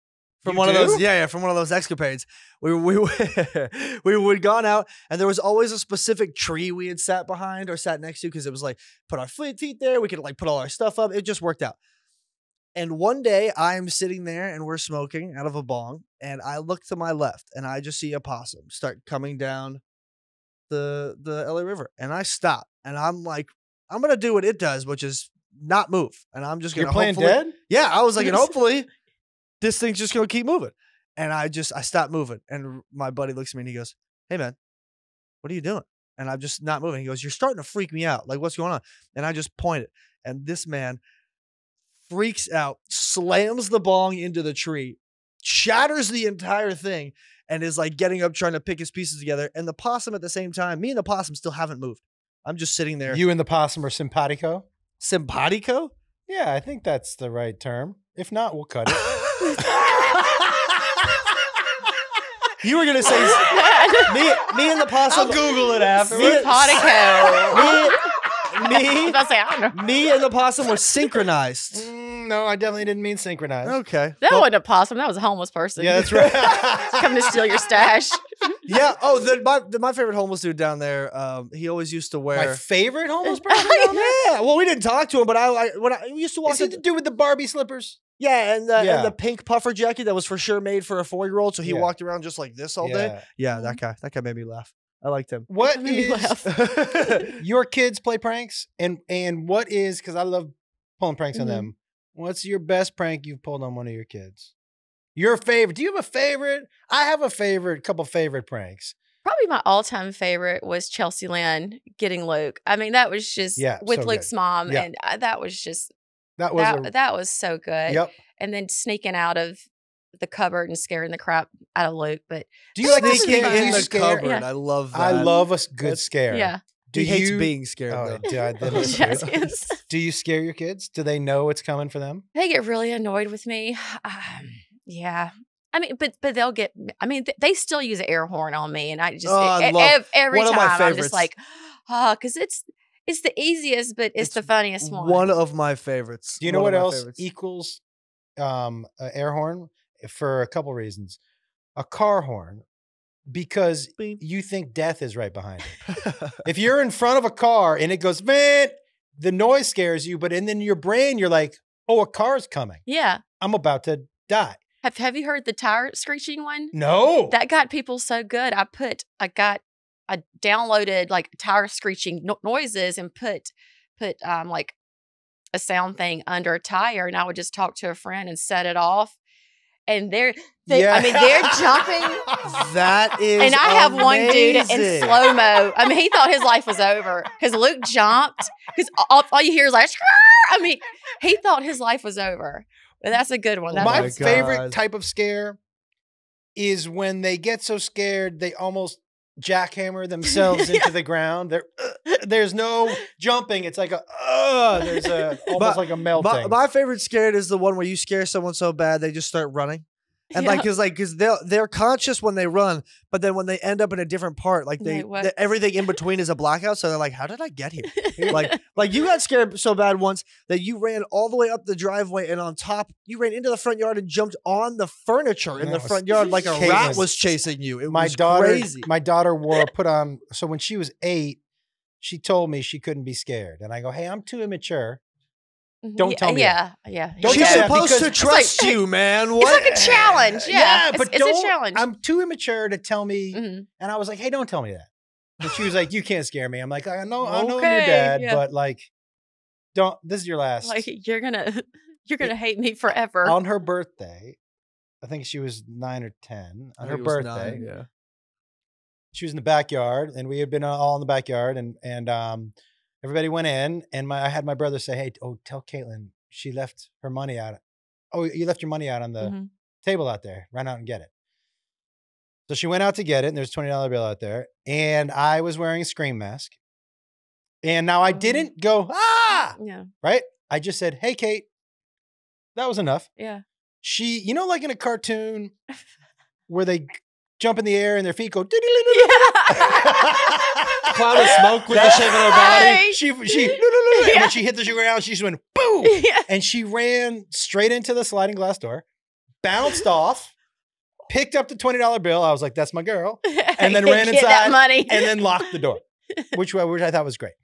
From You one of those, yeah, yeah, from one of those escapades. We we we would gone out, and there was always a specific tree we had sat behind or sat next to because it was like put our feet feet there. We could like put all our stuff up. It just worked out. And one day I'm sitting there and we're smoking out of a bong, and I look to my left and I just see a possum start coming down the the LA River, and I stop and I'm like, I'm gonna do what it does, which is not move, and I'm just gonna You're playing dead? yeah, I was like, and hopefully this thing's just gonna keep moving. And I just I stopped moving, and my buddy looks at me and he goes, "Hey man, what are you doing?" And I'm just not moving. He goes, "You're starting to freak me out. Like what's going on?" And I just pointed, and this man freaks out, slams the bong into the tree, shatters the entire thing, and is like getting up trying to pick his pieces together. And the possum at the same time, me and the possum still haven't moved. I'm just sitting there. You and the possum are simpatico. simpatico? Yeah, I think that's the right term. If not, we'll cut it. you were gonna say me, me and the possum. Google it Me, Simpatico. me, I me, about say, I don't know. me and the possum were synchronized. Mm, no, I definitely didn't mean synchronized. Okay. That Well, wasn't a possum. That was a homeless person. Yeah, that's right. Come to steal your stash. Yeah. Oh, the, my the, my favorite homeless dude down there. Um, he always used to wear My favorite homeless person. down there? yeah. Well, we didn't talk to him, but I, I when I we used to walk. Is he in- the dude with the Barbie slippers? yeah, and the, Yeah. and the pink puffer jacket that was for sure made for a four year old. So he Yeah. walked around just like this all day. Yeah. Yeah, that guy. That guy made me laugh. I liked him. What Made me is laugh. your kids play pranks? And and what is because I love pulling pranks on Mhm. them. What's your best prank you've pulled on one of your kids? Your favorite? Do you have a favorite? I have a favorite. Couple favorite pranks. Probably my all-time favorite was Chelsea Lynn getting Luke. I mean, that was just Yeah, with so Luke's good. mom, Yeah. and uh, that was just That was that a that was so good. yep. And then sneaking out of the cupboard and scaring the crap out of Luke. But Do you like Sneaking in the scare? cupboard. Yeah. I love that. I love a s- good That's- scare. yeah, Do he hates you- being scared Oh, though. God, that is Yes, yes. Do you scare your kids? Do they know it's coming for them? they get really annoyed with me. Um, yeah. I mean, but but they'll get. I mean, th- they still use an air horn on me, and I just Oh, I e- love- ev- every one time I'm just like, ah, because it's it's the easiest, but it's, It's the funniest one. One of my favorites. Do you know One what else favorites. equals um, a air horn for a couple reasons? A car horn, because Beep. you think death is right behind it. if you're in front of a car and it goes, man, the noise scares you, but and then your brain, you're like, oh, a car's coming. yeah. I'm about to die. Have Have you heard the tire screeching one? No. That got people so good. I put, I got, I downloaded like tire screeching no- noises and put, put um like a sound thing under a tire, and I would just talk to a friend and set it off. And they're, they, I mean, they're jumping. that is. And I have one dude in slow mo. I mean, he thought his life was over because Luke jumped. Because all, all you hear is like, I mean, he thought his life was over. But that's a good one. That's My my favorite type of scare is when they get so scared they almost jackhammer themselves into the ground. There, there's no jumping. It's like a, uh, there's a almost But like a melting. My, my favorite scared is the one where you scare someone so bad they just start running. And Yeah. like, cause like, cause they're they're conscious when they run, but then when they end up in a different part, like they, Like, what? the- everything in between is a blackout. So they're like, "How did I get here?" like, like you got scared so bad once that you ran all the way up the driveway, and on top, you ran into the front yard and jumped on the furniture in That the front yard like a Caitlin. rat was chasing you. It my was daughter, crazy. my daughter wore put on. So when she was eight, she told me she couldn't be scared, and I go, "Hey, I'm too immature." Don't yeah, tell me Yeah, yeah. Don't She's yeah. supposed to because- It's like- trust you, man. What? It's like a challenge. Yeah, but it's, it's don't- a challenge. I'm too immature to tell me. Mhm. And I was like, "Hey, don't tell me that." And she was like, "You can't scare me." I'm like, "I know, I know I'm your dad, yeah. but like, don't. This is your last." Like you're gonna, you're gonna hate me forever. on her birthday, I think she was nine or ten. On her birthday, nine, yeah. she was in the backyard, and we had been all in the backyard, and and um, everybody went in, and my I had my brother say, "Hey, oh, tell Caitlin she left her money out. Oh, you left your money out on the Mhm. table out there. Run out and get it." So she went out to get it, and there's a twenty dollar bill out there, and I was wearing a scream mask, and now I Oh. didn't go ah Yeah, right. I just said, "Hey, Kate." That was enough. yeah. She, you know, like in a cartoon where they jump in the air and their feet go. Cloud of smoke with the shape of her body. She, she, and Yeah. when she hit the ground, she just went boom, yeah. and she ran straight into the sliding glass door, bounced off, picked up the twenty dollar bill. I was like, "That's my girl," And then ran inside that money, and then locked the door, which which I thought was great.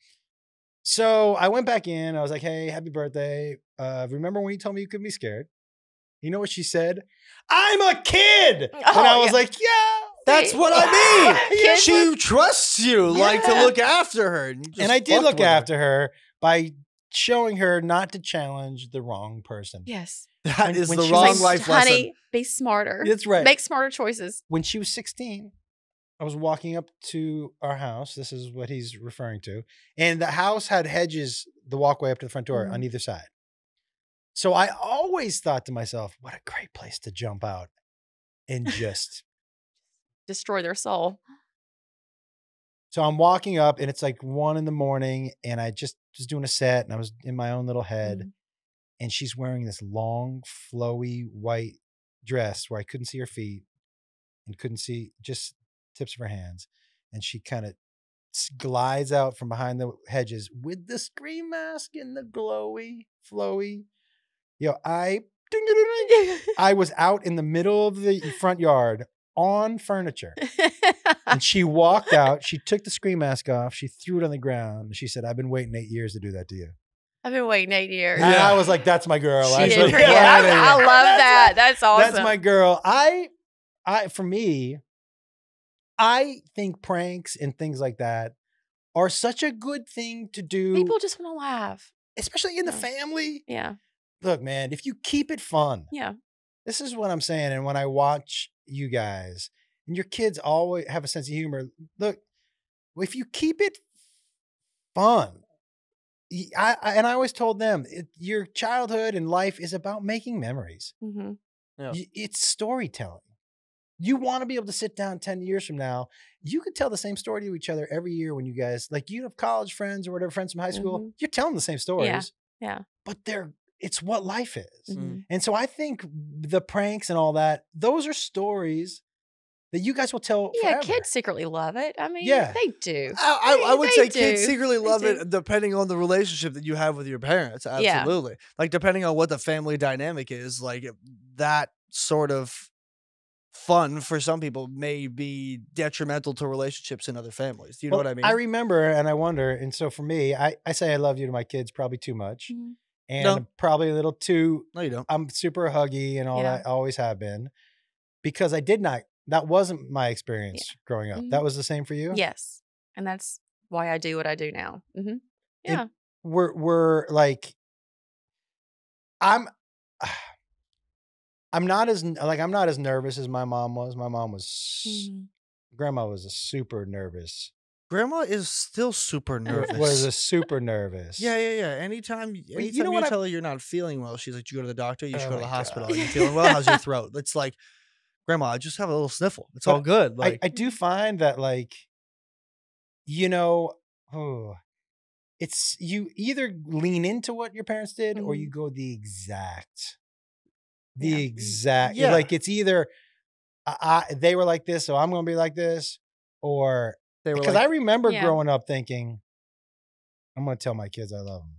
So I went back in. I was like, "Hey, happy birthday! Uh, remember when you told me you couldn't be scared?" You know what she said? I'm a kid, and I Oh, was yeah. like, "Yeah." That's what I mean. Yeah. She trusts you, like to look after her. And, you just and I did look with her. after her by showing her not to challenge the wrong person. yes. That When- is when the wrong like, life honey, lesson. be smarter. That's right. Make smarter choices. when she was 16, I was walking up to our house. This is what he's referring to. And the house had hedges, the walkway up to the front door on Mhm. either side. So I always thought to myself, what a great place to jump out and just. Destroy their soul. so I'm walking up and it's like one in the morning and I just was doing a set and I was in my own little head Mhm. and she's wearing this long, flowy white dress where I couldn't see her feet and couldn't see just tips of her hands. And she kind of glides out from behind the hedges with the scream mask and the glowy, flowy. Yo, I. I was out in the middle of the front yard on furniture. And she walked out. She took the screen mask off. She threw it on the ground. And she said, I've been waiting eight years to do that to you. I've been waiting eight years. And I was like, that's my girl. She I did said, forget. I. I love that. That's awesome. That's my girl. I, I, for me, I think pranks and things like that are such a good thing to do, People just want to laugh. especially in the family. Yeah. Look, man, if you keep it fun, Yeah. This is what I'm saying. And when I watch you guys and your kids always have a sense of humor, look, if you keep it fun, y- I, I- and I always told them it, your childhood and life is about making memories. hmm Yeah. Y- It's storytelling. You want to be able to sit down 10 years from now. You could tell the same story to each other every year when you guys, like you have college friends or whatever, friends from high school, Mhm. you're telling the same stories. Yeah. yeah. But they're, it's what life is. Mhm. And so I think the pranks and all that, those are stories that you guys will tell Yeah. forever. Kids secretly love it. I mean, Yeah. they do. I, I, I would they say kids do. secretly They love do. it depending on the relationship that you have with your parents. Yeah. Absolutely. Like depending on what the family dynamic is, like that sort of fun for some people may be detrimental to relationships in other families. Do you know what I mean? I remember and I wonder. And so for me, I, I say I love you to my kids probably too much Mhm. And No. probably a little too no, you don't. I'm super huggy and all Yeah. that. I always have been because I did not. That wasn't my experience growing up. Mhm. That was the same for you. Yes. And that's why I do what I do now. Mm-hmm. Yeah. We're we're like, I'm. I'm not as like I'm not as nervous as my mom was. My mom was. Mhm. Grandma was a super nervous. Grandma is still super nervous. Was a super nervous. yeah, yeah, yeah. Anytime, anytime you you, know I- tell her you're not feeling well, she's like, "You go to the doctor. You should Oh go to the hospital. Are you feeling well? How's your throat?" It's like, Grandma, I just have a little sniffle. It's But all good. I, Like, I do find that like you know oh it's you either lean into what your parents did or you mm-hmm. go the exact the Yeah. exact Yeah. like it's either I, I they were like this so i'm gonna be like this or they were because like, i remember Yeah. growing up thinking i'm gonna tell my kids i love them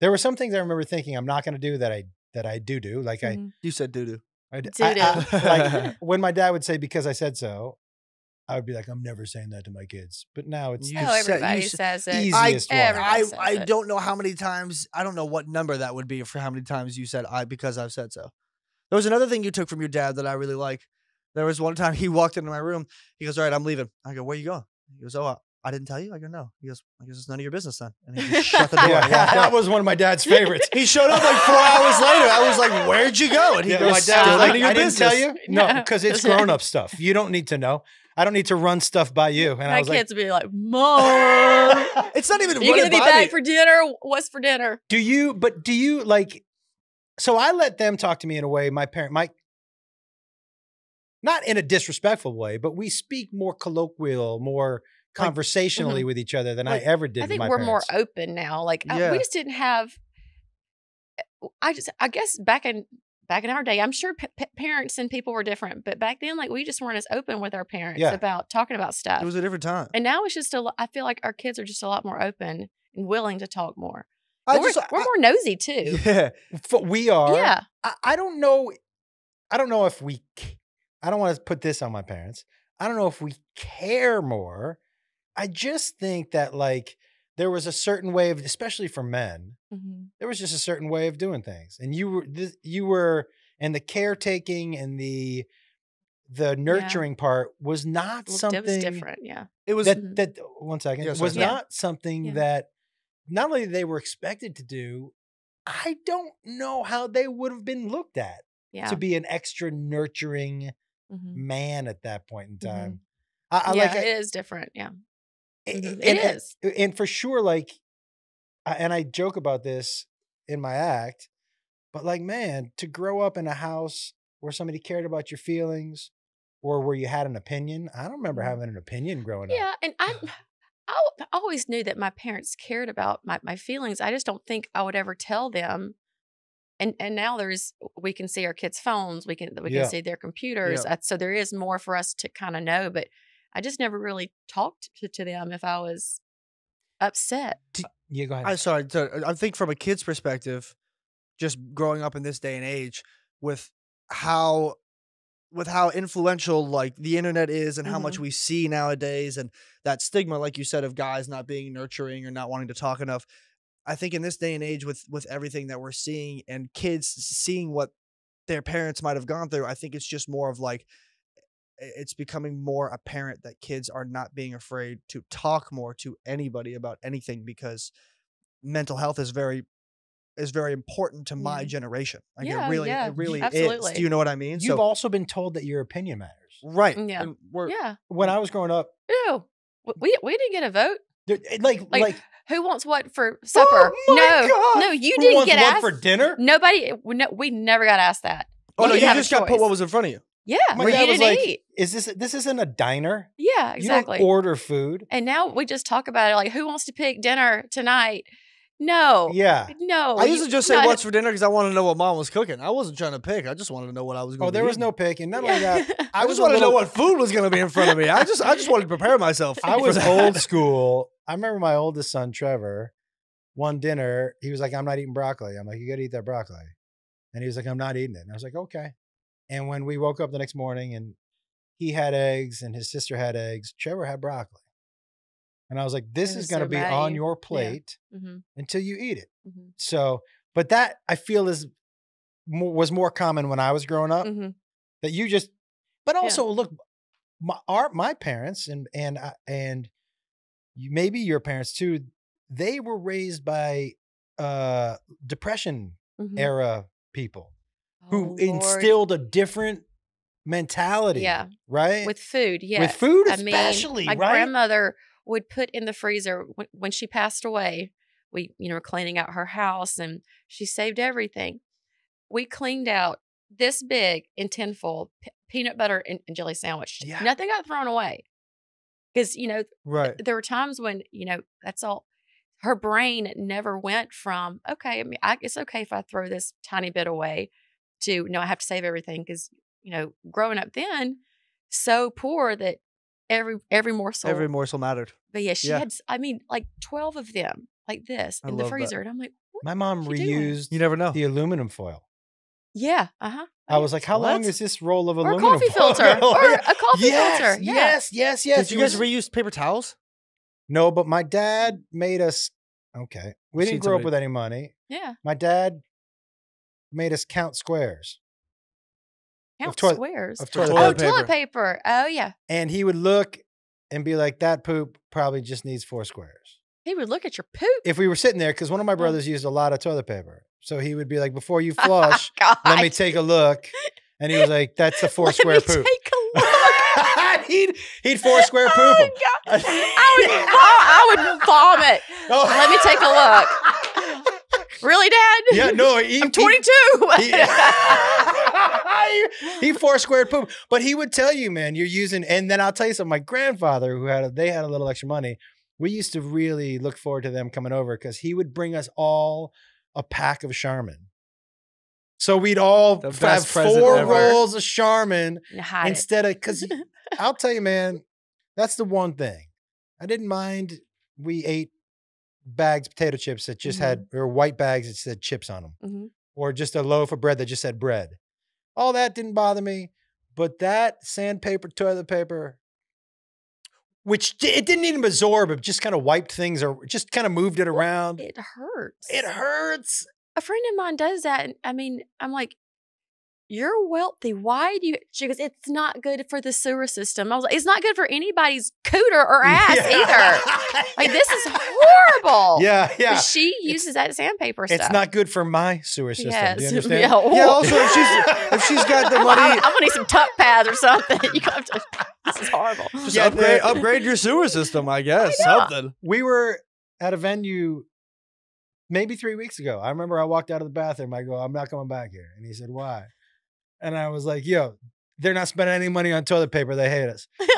there were some things i remember thinking i'm not gonna do that i that i do do like i Mhm. you said do do. I, Doo-doo. I- like when my dad would say because I said so, I would be like, I'm never saying that to my kids. But now it's You oh, said- you everybody said- says it. easy. I, one. Everybody I, says I it. don't know how many times I don't know what number that would be for how many times you said I because I've said so. There was another thing you took from your dad that I really like. There was one time he walked into my room. He goes, "All right, I'm leaving." I go, "Where you going?" He goes, "Oh, I, I didn't tell you." I go, "No." He goes, "I guess it's none of your business then." And he just shut the door. Yeah, that out. was one of my dad's favorites. He showed up like four hours later. I was like, "Where'd you go?" And he Yeah, goes, my "Still dad was none like, of your I didn't tell business." you. No, No. because it's grown up stuff. You don't need to know. I don't need to run stuff by you. And I My was kids would be like, Mom, It's not even. are you running going to be by back me. for dinner? What's for dinner? do you, but do you like, so I let them talk to me in a way, my parent, my, not in a disrespectful way, but we speak more colloquial, more Like- conversationally mm-hmm. with each other than Like, I ever did I think we're more open now. Like uh, I- Yeah. we just didn't have. Eh, I just, I guess back in back in our day, I'm sure p- p- parents and people were different, but back then, like we just weren't as open with our parents Yeah. about talking about stuff. It was a different time. and now it's just a. I feel like our kids are just a lot more open and willing to talk more. We're, just, we're I- more nosy too. yeah. We are. Yeah. I, I don't know. I don't know if we. C- I don't want to put this on my parents. I don't know if we care more. I just think that like there was a certain way of, especially for men, hmm there was just a certain way of doing things, and you were this, you were, and the caretaking and the the nurturing part was not It was something different. Yeah. It was. that Mhm. that one second Yeah, was sorry, sorry. Yeah. not something Yeah. that not only they were expected to do. I don't know how they would have been looked at Yeah. to be an extra nurturing Mhm. man at that point in Mhm. time. I, I yeah, like it I- is different. Yeah. Mhm. and- It and- is. and for sure, like, and I joke about this in my act, But like, man, to grow up in a house where somebody cared about your feelings or where you had an opinion. I don't remember Mhm. having an opinion growing up. Yeah, and I, I always knew that my parents cared about my, my feelings. I just don't think I would ever tell them. And and now there's we can see our kids' phones, we can we Yeah. can see their computers, Yeah. uh, so there is more for us to kind of know. But I just never really talked to, to them if I was upset. Yeah, go ahead. I'm sorry. To, I think from a kid's perspective, just growing up in this day and age, with how with how influential like the internet is and how much we see nowadays and that stigma like you said of guys not being nurturing or not wanting to talk enough i think in this day and age with with everything that we're seeing and kids seeing what their parents might have gone through i think it's just more of like it's becoming more apparent that kids are not being afraid to talk more to anybody about anything because mental health is very is very important to my Yeah. generation like Yeah, it really yeah, it really is absolutely. do you know what i mean You've also been told that your opinion matters. right mm, Yeah. and we're Yeah. When I was growing up, Ew. We we didn't get a vote. Eh, like, Like, like, Who wants what for oh supper? Oh my no, God! no, you who didn't want to. Who wants get what asked. for dinner? Nobody. We, no, we never got asked that. oh We no you just got put what was in front of you Yeah, My where dad you didn't like, eat. "Is this this isn't a diner? Yeah, You exactly. don't order food." and now we just talk about it like, who wants to pick dinner tonight? No, Yeah. no. I used to just say not- what's for dinner because I wanted to know what mom was cooking. I wasn't trying to pick. I just wanted to know what I was going to do. Oh, to there was no pick, and not only that, I, I just was a wanted to know what food was going to be in front of me. I just I just wanted to prepare myself. I was old school. I remember my oldest son, Trevor, one dinner, he was like, I'm not eating broccoli. I'm like, you gotta eat that broccoli. And he was like, I'm not eating it. And I was like, okay. And when we woke up the next morning and he had eggs and his sister had eggs, Trevor had broccoli. And I was like, this is was gonna be on you. your Yeah. plate Mhm, until you eat it. mhm, So, but that I feel is was more common when I was growing up mhm. that you just but Yeah. also look my our my parents and and and maybe your parents too they were raised by uh depression Mhm. era people who Oh, Lord. instilled a different mentality Yeah. right with food. Yeah, with food I mean, especially my right grandmother would put in the freezer when, when she passed away. We, you know, were cleaning out her house, and she saved everything. We cleaned out this big in tinfoil p- peanut butter and, and jelly sandwich. Yeah. Nothing got thrown away because you know right. there were times when you know that's all. Her brain never went from okay. I mean, I, it's okay if I throw this tiny bit away, to no, I have to save everything because you know, growing up then, so poor that every every morsel. Every morsel mattered. but yeah, she yeah. had. s- I mean, like twelve of them, like this I in the love that. freezer, and I'm like, what? my mom What you doing? reused You never know. the aluminum foil Yeah, uh huh. i was like how long What? is this roll of aluminum? or a coffee foil filter, or a coffee yes, filter. Yeah. yes yes yes Did you guys was- reuse paper towels? No, but my dad made us. Okay, we I've didn't seen grow up with any money. yeah. My dad made us count squares, Count toilet- squares. of For toilet, oh, paper. toilet paper. Oh yeah. and he would look and be like, "That poop probably just needs four squares." He would look at your poop. If we were sitting there, because one of my Oh. brothers used a lot of toilet paper, so he would be like, "Before you oh, flush, let me take a look," and he was like, "That's a four Let square me poop." Take a look. he'd he'd four square poop Oh, 'em. God. I would, I would vomit. Oh. Let me take a look. Really, Dad? Yeah, no, he, I'm 22. he, he four squared poop. But he would tell you, man, you're using. And then I'll tell you something. My grandfather, who had a, they had a little extra money, we used to really look forward to them coming over because he would bring us all a pack of Charmin. So we'd all have four ever. rolls of Charmin Hide it. instead of because I'll tell you, man, that's the one thing I didn't mind. We ate bags of potato chips that just had or white bags that said chips on them Mhm. or just a loaf of bread that just said bread. All that didn't bother me, but that sandpaper toilet paper, which it didn't even absorb, it just kind of wiped things or just kind of moved it around. It hurts. It hurts. a friend of mine does that. And I mean, I'm like, you're wealthy. Why do you? She goes, it's not good for the sewer system. I was like, it's not good for anybody's cooter or ass Yeah. either. Like, this is horrible. Yeah, But yeah. she uses that sandpaper stuff. It's not good for my sewer system. Yes. Do you understand? Yeah. Yeah. Also, if she's if she's got the I'm, money, I'm, I'm gonna need some tuck pads or something. You have to. This is horrible. just Yeah, upgrade the- upgrade your sewer system. I guess know. something. we were at a venue maybe three weeks ago. I remember I walked out of the bathroom. I go, I'm not coming back here. And he said, Why? And I was like, Yo, they're not spending any money on toilet paper. They hate us.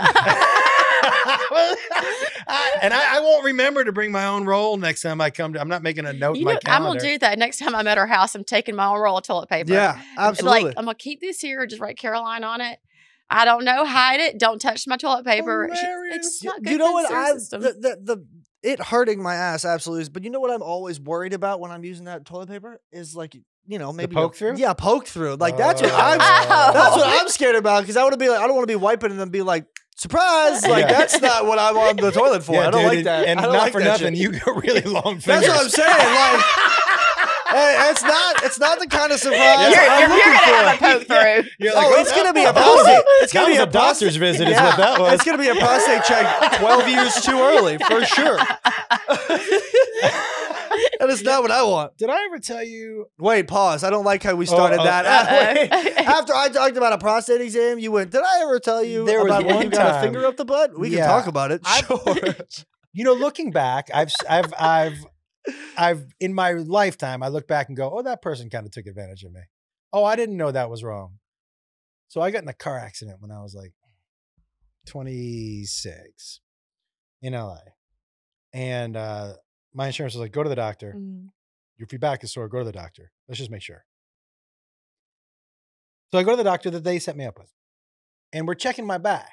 I- and I, I won't remember to bring my own roll next time I come to. I'm not making a note you know, I'm gonna do that next time I'm at her house. I'm taking my own roll of toilet paper. Yeah, absolutely. Like I'm gonna keep this here. Just write Caroline on it. I don't know. Hide it. Don't touch my toilet paper. Hilarious. It's not good you know what? I system. the, the the it hurting my ass absolutely. But you know what? I'm always worried about when I'm using that toilet paper is like you know maybe a- poke through? Yeah, poke through. Like that's what Oh. I'm. Ow. That's what I'm scared about because I want to be like I don't want to be wiping and then be like surprise. Like Yeah. that's not what I'm on the toilet for. Yeah, I don't dude, like that. And don't like for nothing, shit. you got really long fingers. That's what I'm saying. Like. Hey, it's not. It's not the kind of surprise you're, I'm you're, looking you're gonna for. have a poke through. You're oh, oh, it's gonna be a that was prostate. It's gonna be a a doctor's visit, is what that was. It's gonna be a prostate check twelve years too early for sure. That is not what I want. Did I ever tell you? Wait, pause. I don't like how we started oh, that. uh-oh. Wait, After I talked about a prostate exam, you went. Did I ever tell you There was about when one you got a finger up the butt? We Yeah. can talk about it. I- Sure. You know, looking back, I've s- I've I've I've in my lifetime, I look back and go, "Oh, that person kind of took advantage of me." Oh, I didn't know that was wrong. So I got in a car accident when I was like 26 in LA, and uh, my insurance was like, "Go to the doctor. Mm. If your back is sore, go to the doctor. Let's just make sure." So I go to the doctor that they set me up with, and we're checking my back,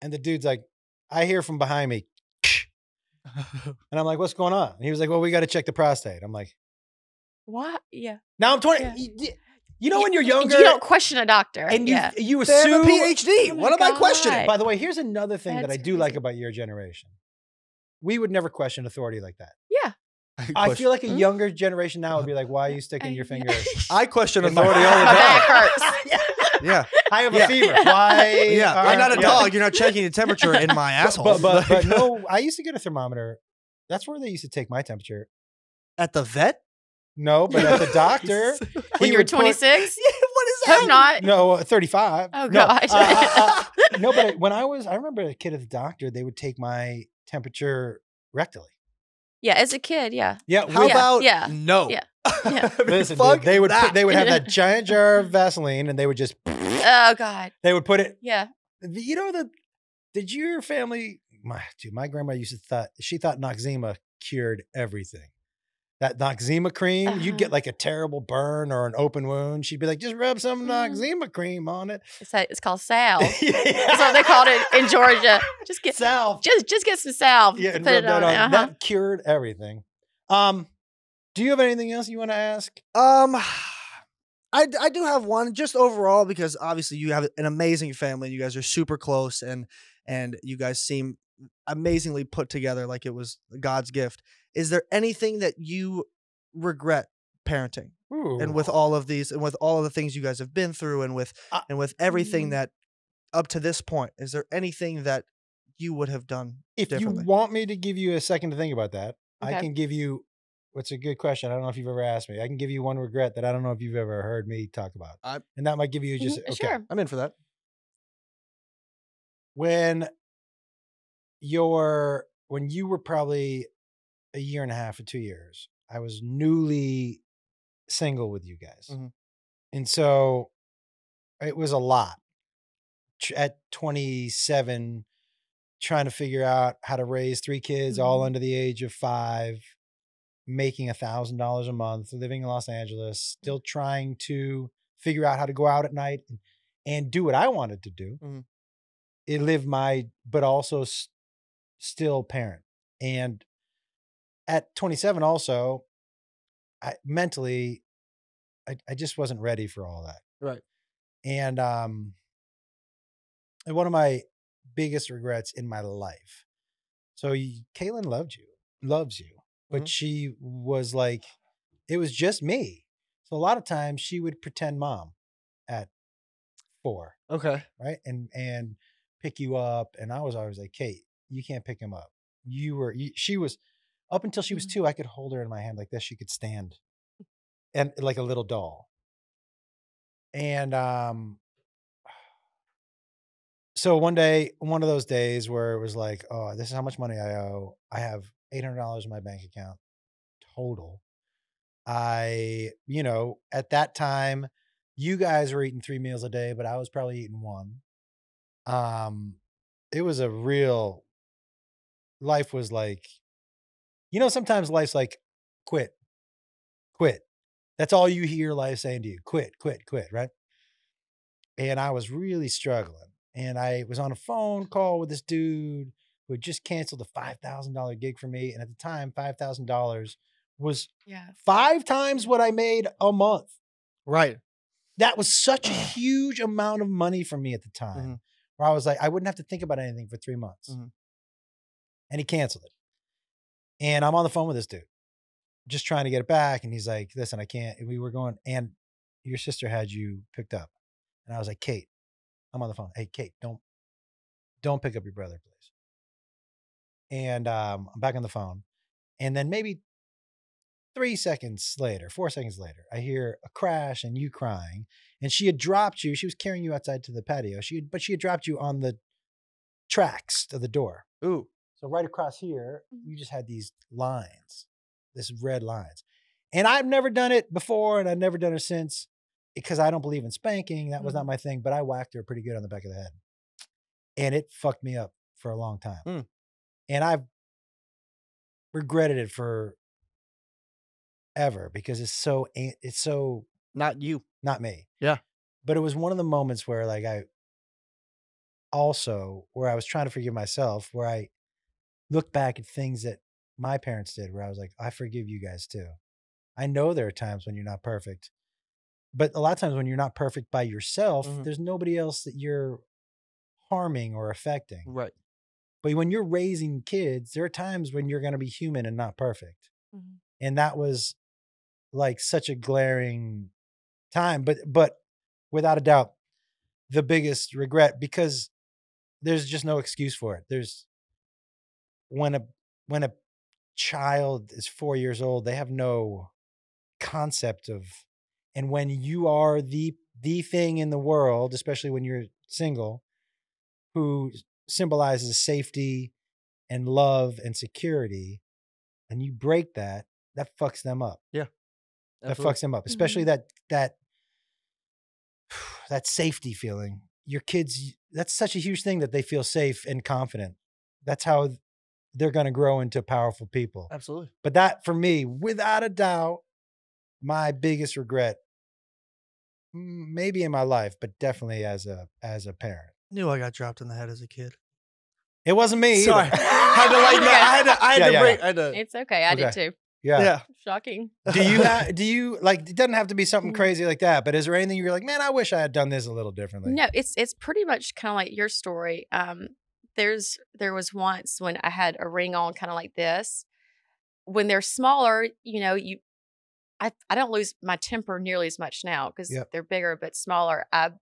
and the dude's like, "I hear from behind me." And I'm like, what's going on? And he was like, well, we got to check the prostate. I'm like, What? Yeah. now I'm 20. Yeah. You, you- you know, when You- you're younger you don't question a doctor. and you, yeah. you They have a assume. PhD. Oh what am I questioning? By the way, here's another thing that I do like about your generation. We would never question authority like that. yeah. I feel like a Hmm? younger generation now would be like, why are you sticking your I- finger? I question authority all the My time. back hurts. Yeah, I have Yeah. a fever. Why? yeah. are- I'm not a yeah. dog. You're not checking the temperature in my asshole. But, but, but Like, no, I used to get a thermometer. That's where they used to take my temperature. at the vet. No, but at the doctor. When he you're would put- 26? what is Hope not. No, uh, 35. Oh, No, God. uh, uh, uh, no, but when I was, I remember a kid at the doctor, they would take my temperature rectally. Yeah, as a kid, yeah. Yeah. How Yeah, about yeah, no? yeah, yeah. Listen, fuck dude, they would that. put, they would have that giant jar of Vaseline and they would just Oh God. they would put it. Yeah. You know the did your family? My dude, my grandma used to thought she thought Noxzema cured everything. That Noxzema cream, you'd Uh-huh. get like a terrible burn or an open wound. She'd be like, just rub some Mm. Noxzema cream on it. It's a, it's called salve. yeah. That's what they called it in Georgia. Just get Salve. just just get some salve. Yeah, and put rub it that on. on. Uh-huh. That cured everything. Um, do you have anything else you want to ask? Um, I, I do have one just overall because obviously you have an amazing family. You guys are super close and and you guys seem amazingly put together, like it was God's gift. Is there anything that you regret parenting and with all of these and with all of the things you guys have been through and with Uh, and with everything Mm. that up to this point, is there anything that you would have done if you differently? want me to give you a second to think about that, I can give you. What's a good question? I don't know if you've ever asked me. I can give you one regret that I don't know if you've ever heard me talk about, I- and that might give you just Mhm, okay. Sure. I'm in for that. When your when you were probably a year and a half or two years, I was newly single with you guys, Mhm. and so it was a lot at 27 trying to figure out how to raise three kids all Mhm. under the age of five making a thousand dollars a month living in los angeles still trying to figure out how to go out at night and, and do what i wanted to do Mhm. it live my but also still parent and at 27 also i mentally I, I just wasn't ready for all that Right. and um and one of my biggest regrets in my life. So Caitlin loved you, loves you, but Mhm. she was like, it was just me. So a lot of times she would pretend mom at four, Okay. right, and and pick you up, and I was always like, Kate, you can't pick him up. You were, you, she was up until she was Mhm. two. I could hold her in my hand like this. She could stand, and like a little doll. And um, so one day, one of those days where it was like, oh, this is how much money I owe. I have eight hundred dollars in my bank account. total. I, you know, at that time, you guys were eating three meals a day, but I was probably eating one. Um, it was a real life was like, you know, sometimes life's like, quit, quit. That's all you hear life saying to you, quit, quit, quit, right? And I was really struggling. And I was on a phone call with this dude who had just canceled a $5,000 gig for me. And at the time, $5,000 was Yeah. five times what I made a month. Right. That was such a huge amount of money for me at the time. Mhm. Where I was like, I wouldn't have to think about anything for three months. Mhm. And he canceled it. And I'm on the phone with this dude, just trying to get it back. And he's like, listen, I can't. We were going, and your sister had you picked up. And I was like, Kate, I'm on the phone. Hey, Kate, don't don't pick up your brother, please. And um, I'm back on the phone. And then maybe three seconds later, four seconds later, I hear a crash and you crying. And she had dropped you. She was carrying you outside to the patio. She had, but she had dropped you on the tracks to the door. Ooh. So right across here, Mhm. you just had these lines, this red lines. And I've never done it before, and I've never done it since because I don't believe in spanking. That was not Mhm. my thing, but I whacked her pretty good on the back of the head. And it fucked me up for a long time. Mm. And I've regretted it for ever because it's so it's so Not you. not me. Yeah. But it was one of the moments where like I also where I was trying to forgive myself, where I looked back at things that my parents did where I was like, I forgive you guys too. I know there are times when you're not perfect. But a lot of times when you're not perfect by yourself, Mhm. there's nobody else that you're harming or affecting. Right. But when you're raising kids, there are times when you're going to be human and not perfect Mhm. and that was like such a glaring time but but without a doubt the biggest regret because there's just no excuse for it there's when a when a child is 4 years old they have no concept of and when you are the the thing in the world especially when you're single who symbolizes safety and love and security and you break that that fucks them up. Yeah. that fucks them up especially mm-hmm. that that that safety feeling. Your kids that's such a huge thing that they feel safe and confident. That's how they're going to grow into powerful people Absolutely. but that for me without a doubt my biggest regret mm, maybe in my life but definitely as a as a parent Knew I got dropped in the head as a kid. it wasn't me. Sorry. had to like. I had to. I had Yeah, to yeah, break. yeah. I had to. It's okay. I did too. yeah. yeah. Shocking. do you have do you like it doesn't have to be something Mhm. crazy like that but is there anything you're like man i wish i had done this a little differently No, it's it's pretty much kind of like your story. Um, there's there was once when I had a ring on, kind of like this. When they're smaller, you know, you, I I don't lose my temper nearly as much now because Yep. they're bigger but smaller. I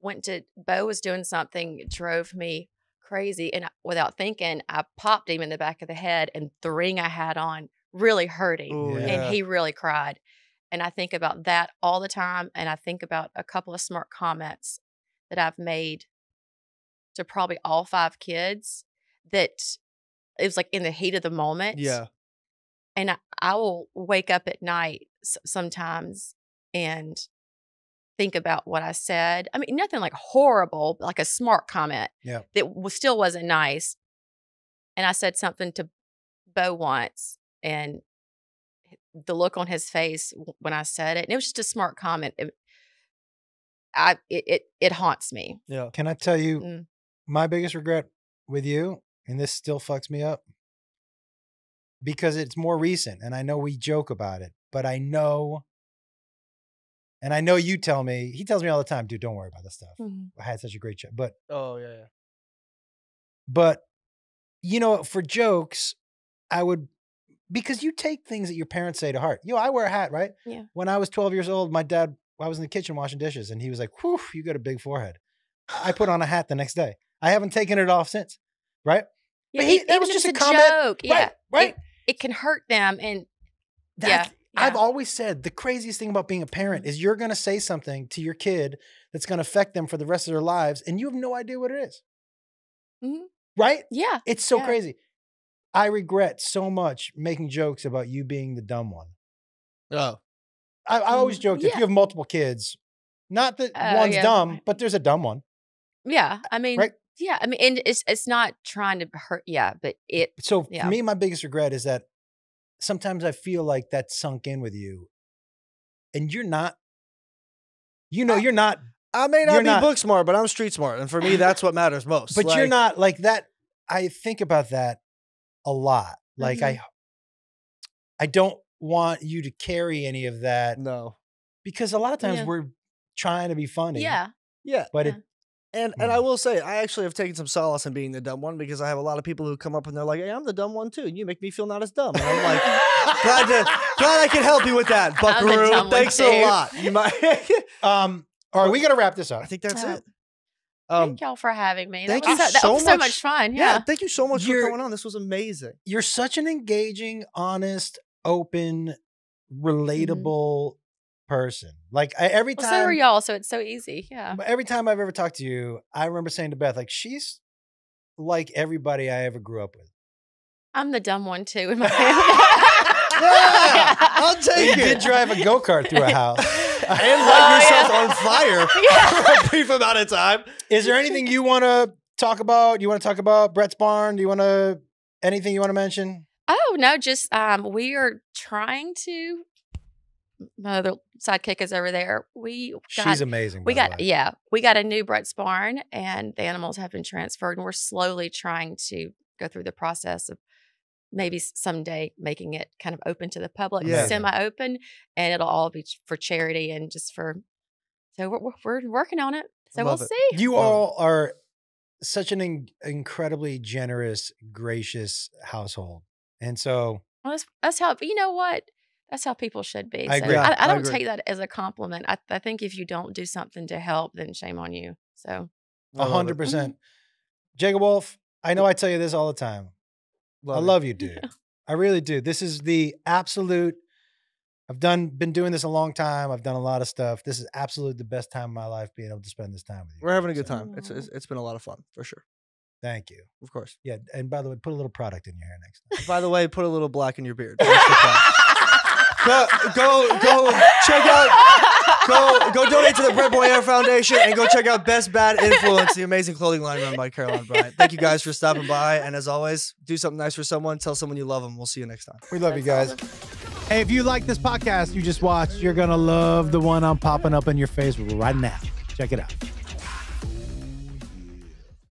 went to Bo was doing something, it drove me crazy, and without thinking, I popped him in the back of the head, and the ring I had on really hurt him Ooh, yeah. and he really cried. And I think about that all the time. And I think about a couple of smart comments that I've made to probably all five kids that it was like in the heat of the moment. yeah. And I, I will wake up at night s- sometimes and think about what I said. I mean, nothing like horrible, but like a smart comment Yeah. that was, still wasn't nice. And I said something to Bo once, and the look on his face when I said it, and it was just a smart comment. It, I it, it it haunts me. Yeah. Can I tell you Mm. My biggest regret with you, and this still fucks me up because it's more recent, and I know we joke about it, but I know, and I know you tell me, he tells me all the time, dude, don't worry about this stuff. Mm-hmm. I had such a great chat, but Oh yeah. Yeah. but you know, for jokes, I would because you take things that your parents say to heart. You know, I wear a hat, right? Yeah. When I was 12 years old, my dad, I was in the kitchen washing dishes, and he was like, "Whew, you got a big forehead." I put on a hat the next day. I haven't taken it off since, right? Yeah, But he- that was just a comment. joke. Yeah, Right, right. It, it can hurt them, and That's, yeah, I've always said the craziest thing about being a parent is you're going to say something to your kid that's going to affect them for the rest of their lives, and you have no idea what it is. Mhm. Right? yeah, It's so Yeah. crazy. I regret so much making jokes about you being the dumb one. Oh, I, I always Mm, joke that if you have multiple kids, not that Oh, one's yeah. dumb, but there's a dumb one. Yeah, I mean, Right. Yeah, I mean, and it's it's not trying to hurt. Yeah, but it. So Yeah. for me, my biggest regret is that sometimes I feel like that's sunk in with you, and you're not. You know, I- you're not, I may not be not- book smart, but I'm street smart, and for me, that's what matters most. but you're not like that. I think about that a lot. Like I, mm-hmm. I don't want you to carry any of that No. because a lot of times Yeah. we're trying to be funny. Yeah, Yeah. but Yeah. it And Hmm. and I will say, I actually have taken some solace in being the dumb one because I have a lot of people who come up and they're like, "Hey, I'm the dumb one too. and You make me feel not as dumb." And I'm like, glad to glad I can help you with that, Buckaroo. Thanks a lot. You might. um. All right, we got to wrap this up. I think that's Uh, it. Um, thank y'all for having me. thank that was you so, that so was so much. much fun. yeah. Yeah, Thank you so much You're- for coming on. This was amazing. You're such an engaging, honest, open, relatable person. Like I, every well, so are time, y'all. So it's so easy. Yeah. every time I've ever talked to you, I remember saying to Beth, like she's like everybody I ever grew up with. I'm the dumb one too in my family. Yeah, I'll take You did it. drive a go kart through a house. and Oh, light yourself yeah. on fire Yeah. for a brief amount of time. Is there anything you want to talk about? You want to talk about Brett's barn? Do you want to anything you want to mention? Oh no, just um, we are trying to. My other sidekick is over there. We got, She's amazing. we got yeah, we got a new Brett's barn, and the animals have been transferred, and we're slowly trying to go through the process of maybe someday making it kind of open to the public, Yeah. semi-open, and it'll all be for charity and just for. So we're we're, working on it. So Love we'll it. see. You all are such an in- incredibly generous, gracious household, and so Well, that's, that's how you know what. That's how people should be. I so agree. I, I I don't agree. take that as a compliment. I, I think if you don't do something to help, then shame on you. So a I love hundred mm-hmm. percent. Jacob Wolf, I know I tell you this all the time. I it. love you, dude. I really do. This is the absolute. I've done been doing this a long time. I've done a lot of stuff. This is absolutely the best time of my life being able to spend this time with you. We're having a good So, time. It's, it's it's been a lot of fun for sure. Thank you. Of course. Yeah, and by the way, put a little product in your hair next time. By the way, put a little black in your beard. Go go go check out go go donate to the Brett Boyer Foundation and go check out Best Bad Influence, the amazing clothing line run by Caroline Bryan. Thank you guys for stopping by, and as always, do something nice for someone. Tell someone you love them. We'll see you next time. We love you guys. awesome. Hey, if you like this podcast you just watched, you're gonna love the one I'm popping up in your face right now. Check it out.